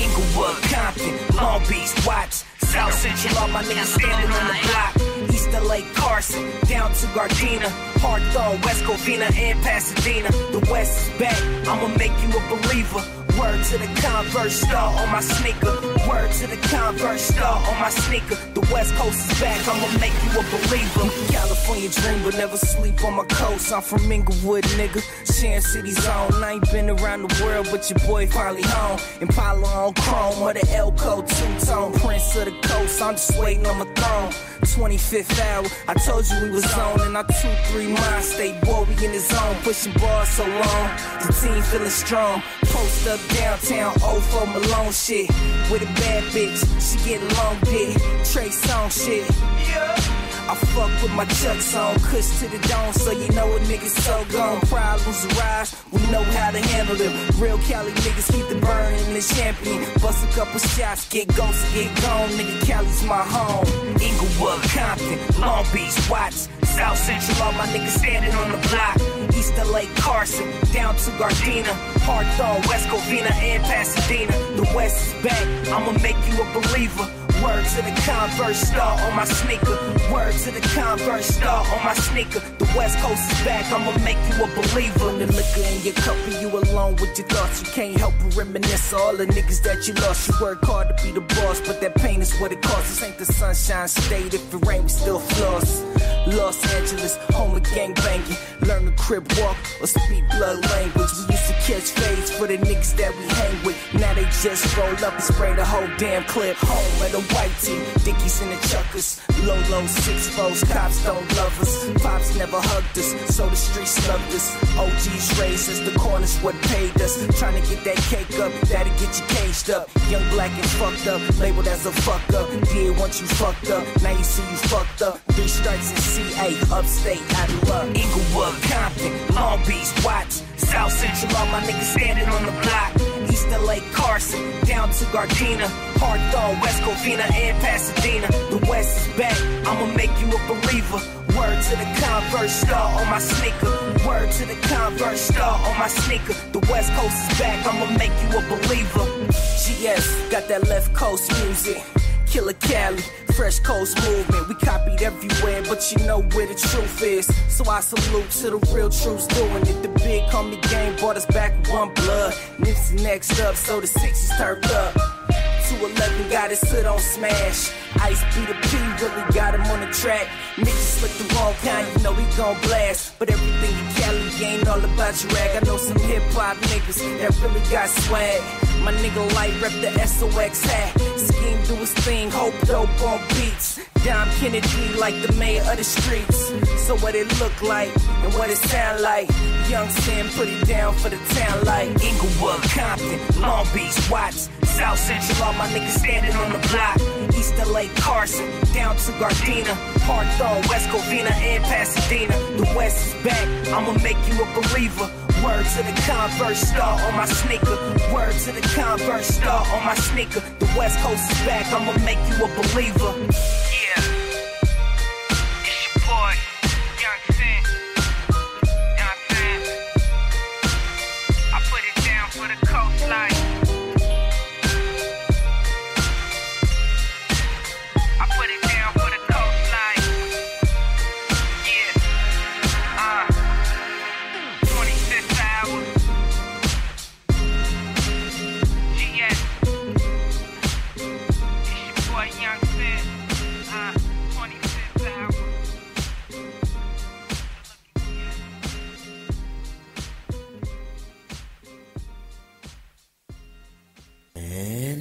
Inglewood, Compton, Long Beach, Watts, South Central, all my niggas standing on the block. East LA, Carson, down to Gardena, Hawthorne, West Covina, and Pasadena. The West is back, I'ma make you a believer. Word to the Converse star on my sneaker. Word to the Converse star on my sneaker. The West Coast is back, I'ma make you a believer. California dream, but never sleep on my coast. I'm from Inglewood, nigga. Sharing city zone. I ain't been around the world, but your boy finally home. Impala on chrome, or the Elko two tone. Prince of the coast, I'm just waiting on my throne. 25th hour, I told you we was on, and I 2-3 mind state. Boy, we in the zone, pushing bars so long. The team feeling strong. Post up downtown, 04 Malone shit. With a bad bitch, she getting long dick. Trey Songz shit. I fuck with my chucks on, kush to the dome, so you know a nigga so gone. Problems arise, we know how to handle them. Real Cali niggas keep the burn in the champion. Bust a couple shots, get ghosts, get gone. Nigga, Cali's my home. Inglewood, Compton, Long Beach, Watts, South Central, all my niggas standing on the block. East LA, Carson, down to Gardena, Hawthorne, West Covina, and Pasadena. The West is back, I'ma make you a believer. Word to the Converse star on my sneaker. Word to the Converse star on my sneaker. The West Coast is back, I'ma make you a believer. The liquor in your cup and you alone with your thoughts. You can't help but reminisce all the niggas that you lost. You work hard to be the boss, but that pain is what it costs. This ain't the sunshine state. If it rain, we still floss. Los Angeles, home of gang banging. Learn to crib walk or speak blood language. We used to catch fades for the niggas that we hang with. Now they just roll up and spray the whole damn clip. Home the white tee, Dickies and the chuckers. Low, low, six foes, cops don't love us. Pops never hugged us, so the streets loved us. OGs raised us, the corners what paid us. Trying to get that cake up, that'll get you caged up. Young black and fucked up, labeled as a fuck up. Did once you fucked up, now you see you fucked up. Three strikes in CA, upstate, out of luck. Compton, Long Beach, Watts. South Central, all my niggas standing on the block. East LA Carson, down to Gardena. Hawthorne, West Covina, and Pasadena. The West is back, I'ma make you a believer. Word to the Converse star on my sneaker. Word to the Converse star on my sneaker. The West Coast is back, I'ma make you a believer. GS, got that left coast music. Killer Cali, Fresh Coast movement. We copied everywhere, but you know where the truth is. So I salute to the real troops doing it. The big homie game brought us back one blood. Nipsey next up, so the six is turned up. 211 got his foot on smash. Ice a P, really got him on the track. Niggas slick the wrong kind, you know he gon' blast. But everything in Cali ain't all about your rag. I know some hip hop niggas that really got swag. My nigga Light rep the SOX hat. Skeme do his thing, hope dope on beats. Dom Kennedy like the mayor of the streets. So what it look like and what it sound like. Young Sam put it down for the town like Inglewood, Compton, Long Beach, Watts. South Central, my niggas standing on the block. East LA, Carson, down to Gardena. Hawthorne, West Covina, and Pasadena. The West is back, I'ma make you a believer. Word to the Converse star on my sneaker. Word to the Converse star on my sneaker. The West Coast is back, I'ma make you a believer.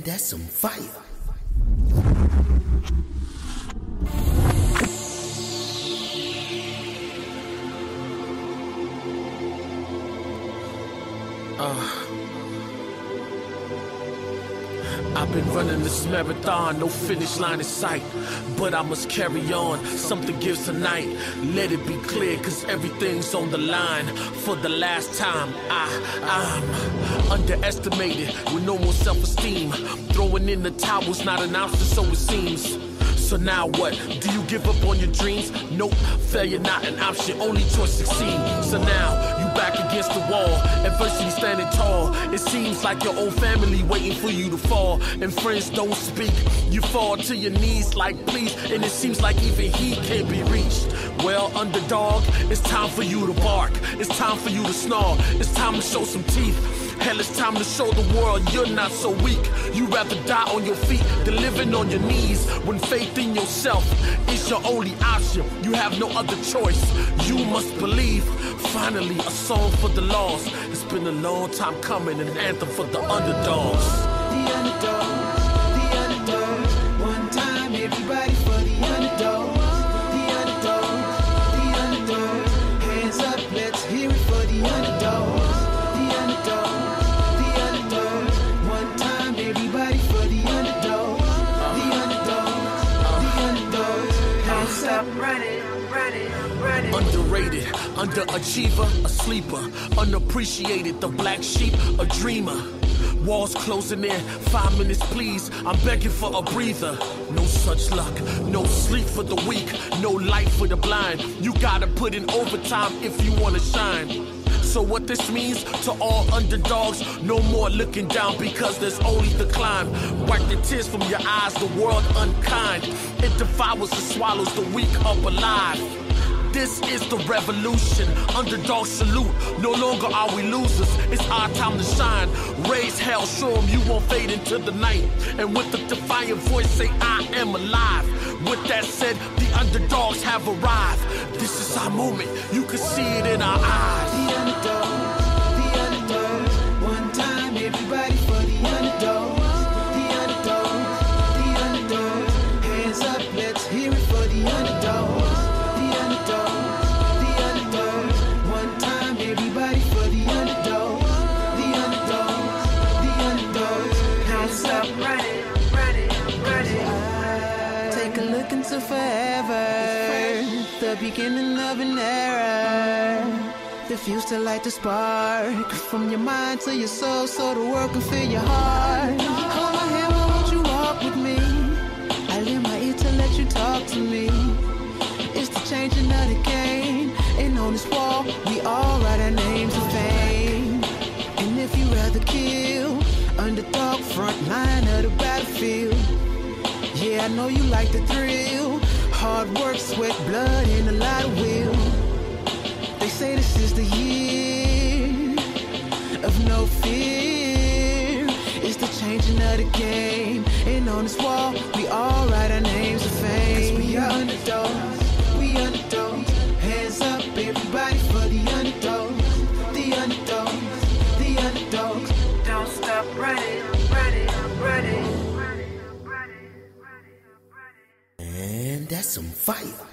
That's some fire. Running this marathon, no finish line in sight. But I must carry on, something gives tonight. Let it be clear, cause everything's on the line. For the last time, I, I'm underestimated with no more self esteem. Throwing in the towel's not an option, so it seems. So now what? Do you give up on your dreams? Nope, failure not an option, only choice succeed. So now you back against the wall, adversity standing tall. It seems like your old family waiting for you to fall, and friends don't speak. You fall to your knees like please, and it seems like even he can't be reached. Well, underdog, it's time for you to bark. It's time for you to snarl. It's time to show some teeth. Hell, it's time to show the world you're not so weak. You rather die on your feet than living on your knees. When faith in yourself is your only option, you have no other choice. You must believe. Finally, a song for the lost. It's been a long time coming, an anthem for the underdogs. The underdogs, underachiever, a sleeper, unappreciated, the black sheep, a dreamer. Walls closing in, five minutes please. I'm begging for a breather. No such luck, no sleep for the weak, no light for the blind. You gotta put in overtime if you wanna shine. So what this means to all underdogs, no more looking down because there's only the climb. Wipe the tears from your eyes, the world unkind. It devours and swallows the weak up alive. This is the revolution. Underdog salute. No longer are we losers. It's our time to shine. Raise hell, show 'em you won't fade into the night. And with a defiant voice, say, I am alive. With that said, the underdogs have arrived. This is our moment. You can see it in our eyes. Beginning of an era. The fuse to light the spark from your mind to your soul, so the world can fill your heart. Hold my hand, why won't you walk with me? I lend my ear to let you talk to me. It's the changing of the game, and on this wall we all write our names in fame. And if you rather kill, underdog front line of the battlefield. Yeah, I know you like the thrill. Hard work, sweat, blood, and a lot of will. They say this is the year of no fear. It's the changing of the game. And on this wall, we all write our names of fame. Cause we are underdogs. Some fire.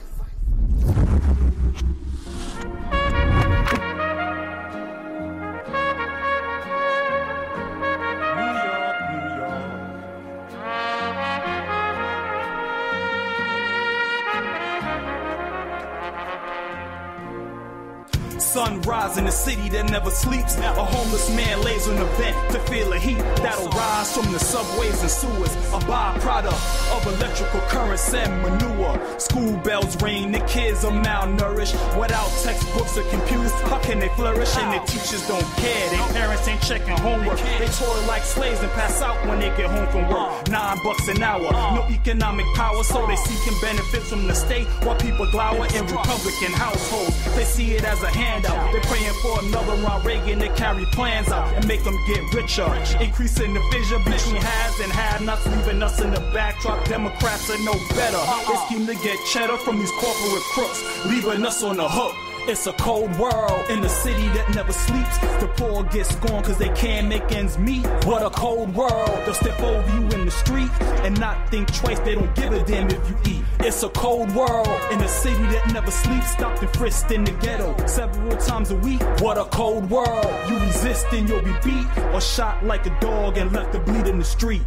Sunrise in a city that never sleeps. A homeless man lays on a vent to feel a heat that'll rise from the subways and sewers. A byproduct of electrical currents and manure. School bells ring, the kids are malnourished. Without textbooks or computers, how can they flourish? And their teachers don't care. Their parents ain't checking homework. They toil like slaves and pass out when they get home from work. Nine bucks an hour, no economic power, so they seeking benefits from the state while people glower in Republican households. They see it as a handout. They're praying for another Ron Reagan to carry plans out and make them get richer. Increasing the fissure between haves and have-nots, leaving us in the backdrop. Democrats are no better. They scheme to get cheddar from these corporate crooks, leaving us on the hook. It's a cold world in a city that never sleeps. The poor get scorned cause they can't make ends meet. What a cold world. They'll step over you in the street and not think twice. They don't give a damn if you eat. It's a cold world in a city that never sleeps. Stopped and frisked in the ghetto several times a week. What a cold world. You resist and you'll be beat or shot like a dog and left to bleed in the street.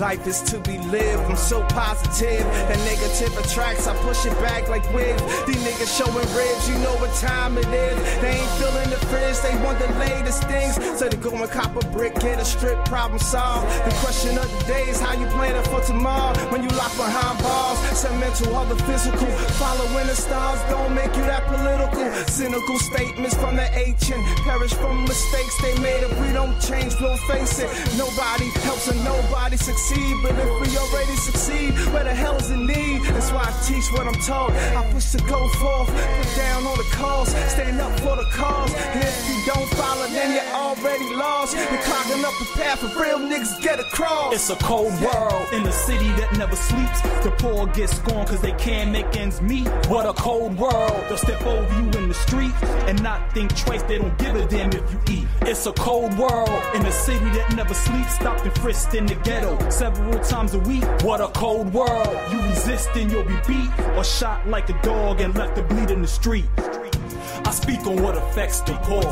Life is to be lived. I'm so positive. That negative attracts. I push it back like wigs. These niggas showing ribs. You know what time it is. They ain't feeling the fridge. They want the latest things. So they go and cop a brick, get a strip, problem solved. The question of the day is how you planning for tomorrow. When you lock behind bars, some mental, other physical. Following the stars don't make you that political. Cynical statements from the ancient. Perish from mistakes they made. If we don't change, we'll face it. Nobody helps and nobody succeeds. But if we already succeed, where the hell is the need? That's why I teach what I'm taught. I push to go forth, put down on the cause, stand up for the cause. And if you don't follow, then you're already lost. You're clogging up the path of real niggas get across. It's a cold world in a city that never sleeps. The poor get scorned cause they can't make ends meet. What a cold world. They'll step over you in the street and not think twice. They don't give a damn if you eat. It's a cold world in a city that never sleeps. Stopped and frisked in the ghetto several times a week. What a cold world. You resist and you'll be beat or shot like a dog and left to bleed in the street. I speak on what affects the poor,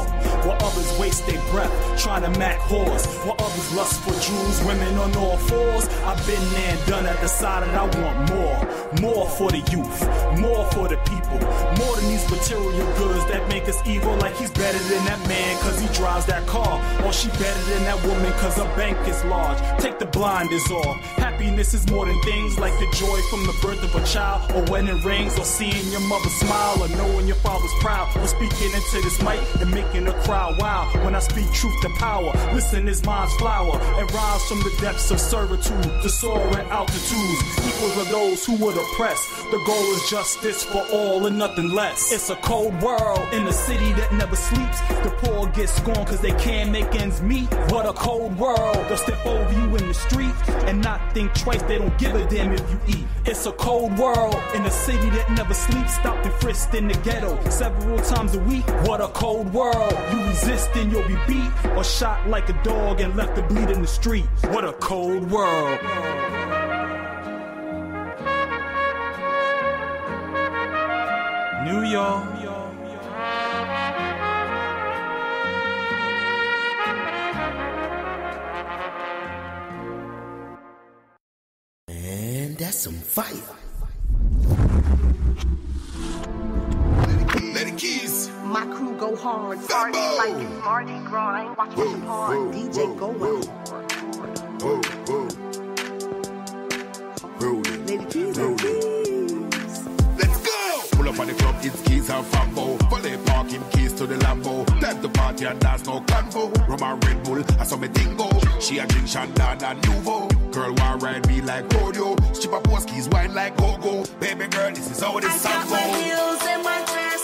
while others waste their breath trying to mac whores, while others lust for jewels, women on all fours. I've been there and done that, decided I want more, more for the youth, more for the people, more than these material goods that make us evil. Like he's better than that man cause he drives that car, or she better than that woman cause her bank is large. Take the blinders off. Happiness is more than things like the joy from the birth of a child, or wedding rings, or seeing your mother smile, or knowing your father's proud, or speaking into this mic and making the crowd wild. When I speak truth to power, listen as minds flower and rise from the depths of servitude to soaring altitudes. Equals of those who would oppress. The goal is justice for all and nothing less. It's a cold world in a city that never sleeps. The poor get scorned cause they can't make ends meet. What a cold world. They'll step over you in the street and not think twice. They don't give a damn if you eat. It's a cold world in a city that never sleeps. Stopped and frisked in the ghetto several times a week. What a cold world. You resist and you'll be beat or shot like a dog and left to bleed in the street. What a cold world. New York. And that's some fire. Let it keys. My crew go hard, party like it's Mardi Gras. I ain't watching the hard. DJ going Rolling. Lady Keys, Let's go! Pull up on the club, it's keys and fambo. Fully parking keys to the Lambo. Time to party and dance, no convo. Rum and Red Bull, I saw me dingo. She a drink Chandon and Nuvo. Girl, why ride me like rodeo? Strip up post keys, wine like go-go. Baby girl, this is how this song got my heels and my dress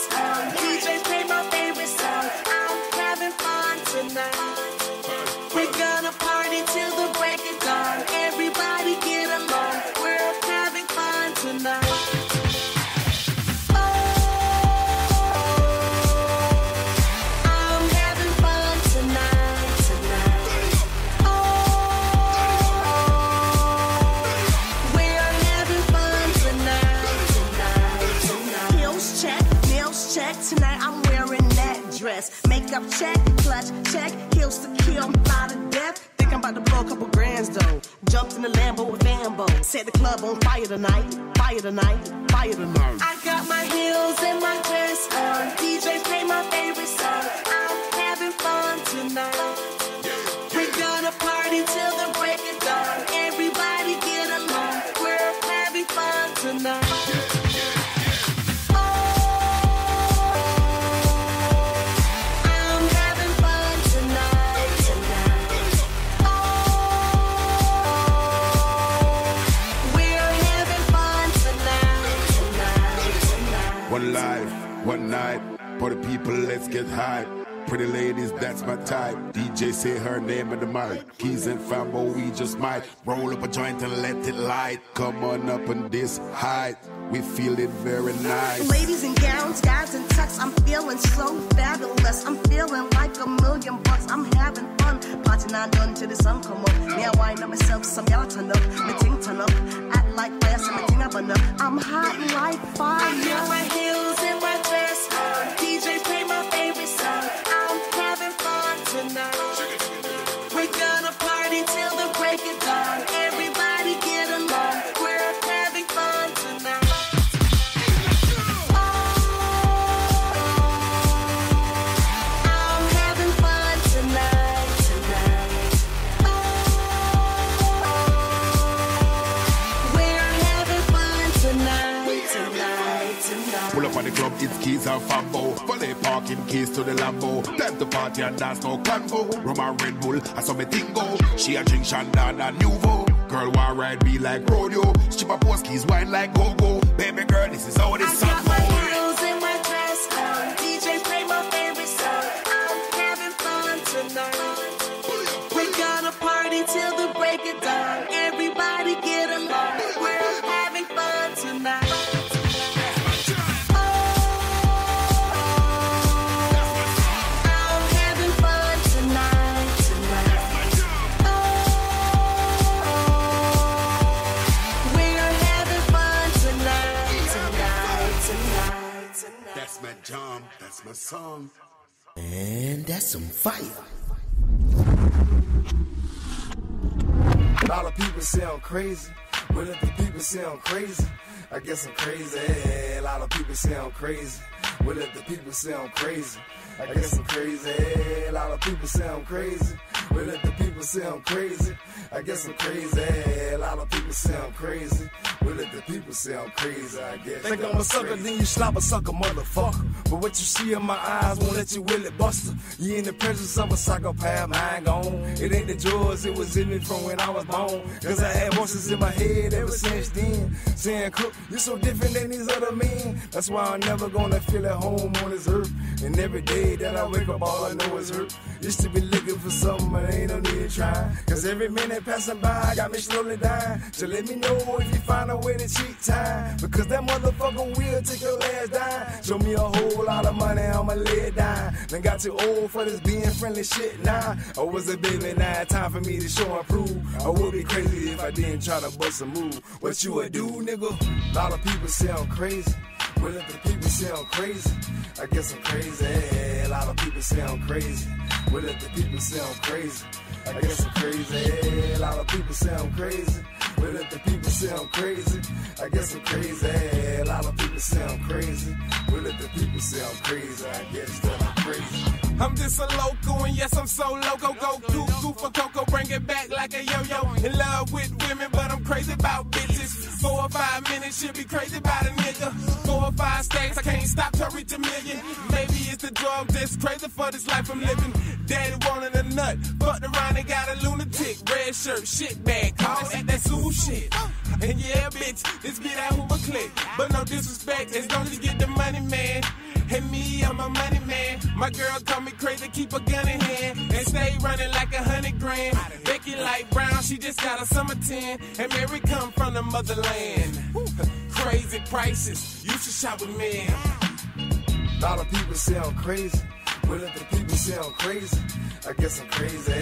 I'm fly to death. Think I'm about to blow a couple grands though. Jumped in the Lambo with Lambo. Set the club on fire tonight, fire tonight, fire tonight. I got my heels and my dress on. DJ play my favorite song. I'm having fun tonight. We're gonna party till the break One life, one night. For the people, let's get high. Pretty ladies, that's my type. DJ say her name in the mic. Keys and Fambo, we just might roll up a joint and let it light. Come on up on this height. We feel it very nice. Ladies in gowns, guys in tux, I'm feeling so fabulous. I'm feeling like a million bucks. I'm having fun. Party not done till the sun come up. Me, I wind up myself, some y'all turn up. Me ting turn up. Act like fire, so me ting up enough. I'm hot like fire. I got my heels and my dress Parking keys to the Lambo. Time to party and dance, no convo. Rum and Red Bull, I saw me dingo. She a drink Chandon and Nuvo. Girl, why ride me like rodeo? Strip up post keys, wine like go-go. Baby girl, this is how this song song. And that's some fire. A lot of people say I'm crazy. Well, if the people say I'm crazy, I guess I'm crazy. A lot of people say I'm crazy. Well, if the people say I'm crazy, I guess I'm crazy. A lot of people say I'm crazy. Well, if the people say I'm crazy, I guess I'm crazy. A lot of people say I'm crazy. Well, let the people say I'm crazy, I guess. Think I'm a sucker, then you slap a sucker, motherfucker. But what you see in my eyes won't let you will it buster. You in the presence of a psychopath, mind gone. It ain't the drugs, it was in me from when I was born. Cause I had voices in my head ever since then. Saying, Cook, you're so different than these other men. That's why I'm never gonna feel at home on this earth. And every day that I wake up, all I know is hurt. Used to be looking for something, but ain't no need to try. Cause every minute passing by got me slowly dying. So let me know if you find a way to cheat time. Because that motherfucker will take your last dime. Show me a whole lot of money, I'ma lay it down. Then got too old for this being friendly shit now. Oh, I was a baby, now time for me to show and prove. I would be crazy if I didn't try to bust a move. What you would do, nigga? A lot of people say I'm crazy. Well, if the people say I'm crazy, I guess I'm crazy. A lot of people say I'm crazy. Well, if the people say I'm crazy, I guess I'm crazy. A lot of people say I'm crazy. Well, if the people say I'm crazy, I guess I'm crazy. A lot of people say I'm crazy. Well, if the people say I'm crazy, I guess that I'm crazy. I'm just a local, and yes, I'm so loco. Go cuckoo for cocoa, bring it back like a yo yo. In love with women, but I'm crazy about bitches. Four or five minutes, should be crazy about a nigga. Four or five stacks, I can't stop to reach a million. Maybe it's the drug that's crazy for this life I'm living. Daddy wanted a nut, fucked around and got a lunatic. Red shirt, shit bag, call it that Sue shit. And yeah, bitch, this be that Hoover click. But no disrespect, as long as you get the money, man. And me, I'm a money. My girl call me crazy, keep a gun in hand. And stay running like a hundred grand. Becky like Brown, she just got a summer 10. And Mary come from the motherland. Crazy prices, you should shop with me. A lot of people I'm crazy. Well, if the people say I'm crazy, I guess I'm crazy.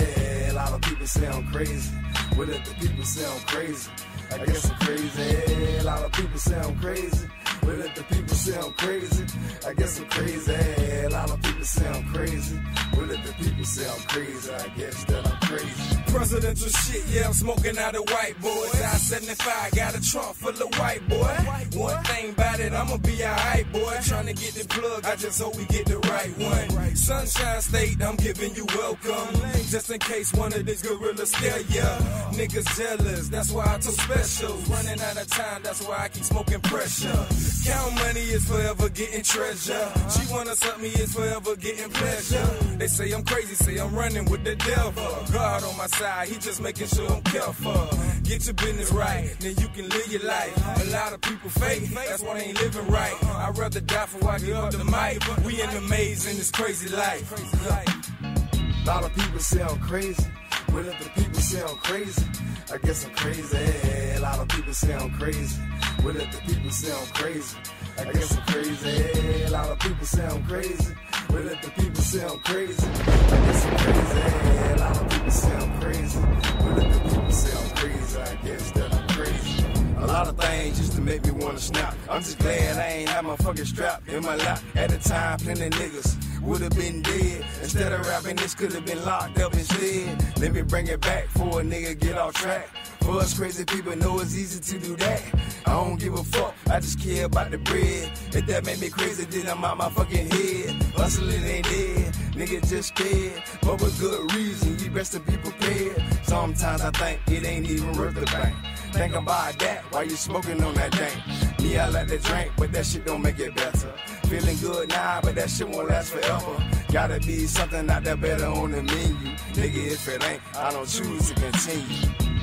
A lot of people say I'm crazy. Well, if the people say I'm crazy, I guess I'm crazy. A lot of people say I'm crazy. Well, if the people say I'm crazy, I guess I'm crazy. A lot of people say I'm crazy. Well, if the people say I'm crazy, I guess that I'm crazy. Presidential shit, yeah, I'm smoking out of white boys. I 75, got a trunk full of white boy. One thing about it, I'ma be alright, boy. Trying to get the plug, I just hope we get the right one. Sunshine State, I'm giving you welcome. Just in case one of these gorillas scare ya. Niggas jealous, that's why I took specials. Running out of time, that's why I keep smoking pressure. Count money is forever getting treasure. She wanna suck me is forever getting pleasure. They say I'm crazy, say I'm running with the devil. God on my side, he just making sure I'm careful. Get your business right, then you can live your life. A lot of people fake, that's why they ain't living right. I'd rather die for I give up the mic. We in the maze in this crazy life. A lot of people say I'm crazy. If the people say I'm crazy, I guess I'm crazy. A lot of people say I'm crazy. If the people say I'm crazy, I guess I'm crazy. A lot of people say I'm crazy. If the people say I'm crazy, I guess I'm crazy. A lot of people say I'm crazy. If the people say I'm crazy, I guess that. A lot of things just to make me wanna snap. I'm just glad I ain't had my fucking strap in my lap. At the time, plenty niggas would have been dead. Instead of rapping, this could have been locked up instead. Let me bring it back for a nigga get off track. For us crazy people know it's easy to do that. I don't give a fuck, I just care about the bread. If that made me crazy, then I'm out my fucking head. Hustling ain't dead, nigga just scared. But with good reason, you best to be prepared. Sometimes I think it ain't even worth the bank. Think about that while you smoking on that dank. Me, I like to drink, but that shit don't make it better. Feeling good now, but that shit won't last forever. Gotta be something out there better on the menu. Nigga, if it ain't, I don't choose to continue.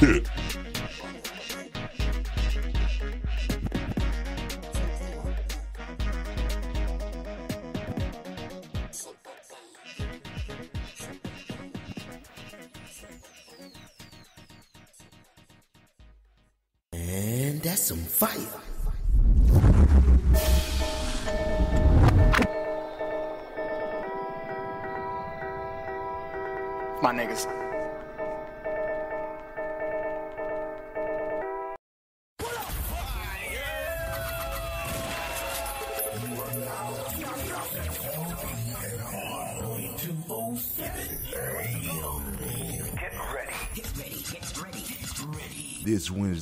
hit.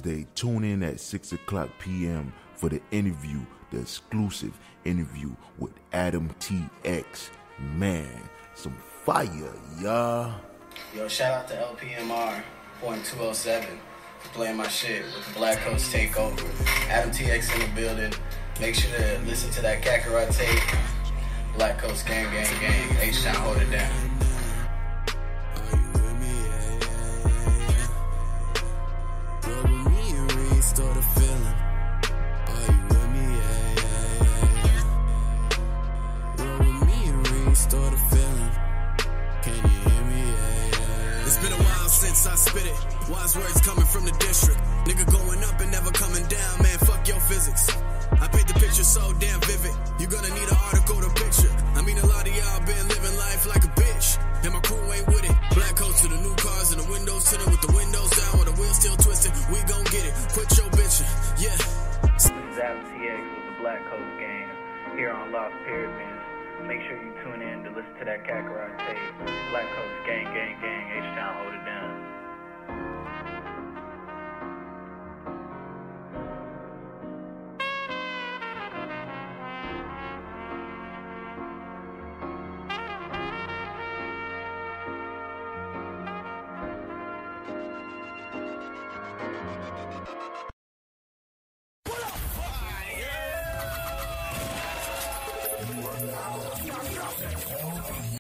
Thursday. Tune in at 6 o'clock p.m. for the interview, the exclusive interview with Adam TX. Man, some fire, y'all. Yo, shout out to LPMR point two oh seven for playing my shit with the Black Coast Takeover. Adam TX in the building. Make sure to listen to that Kakarot tape. Black Coast Gang Gang Gang. H Town hold it down. Restore the feeling. Are you with me? Yeah, yeah, yeah, yeah. Roll with me and restore the feeling. Can you hear me? Yeah, yeah, yeah. It's been a while since I spit it. Wise words coming from the district. Nigga going up and never coming down, man. Fuck your physics. I paint the picture so damn vivid. You gonna need an article to picture. I mean, a lot of y'all been living life like a bitch. And my crew ain't with it. Black coats to the new cars and the windows tinted with the windows Adam TX with the Black Coast Gang here on Lost Pyramids. Make sure you tune in to listen to that Kakarot tape. Black Coast Gang, Gang, Gang, H-Town, hold it.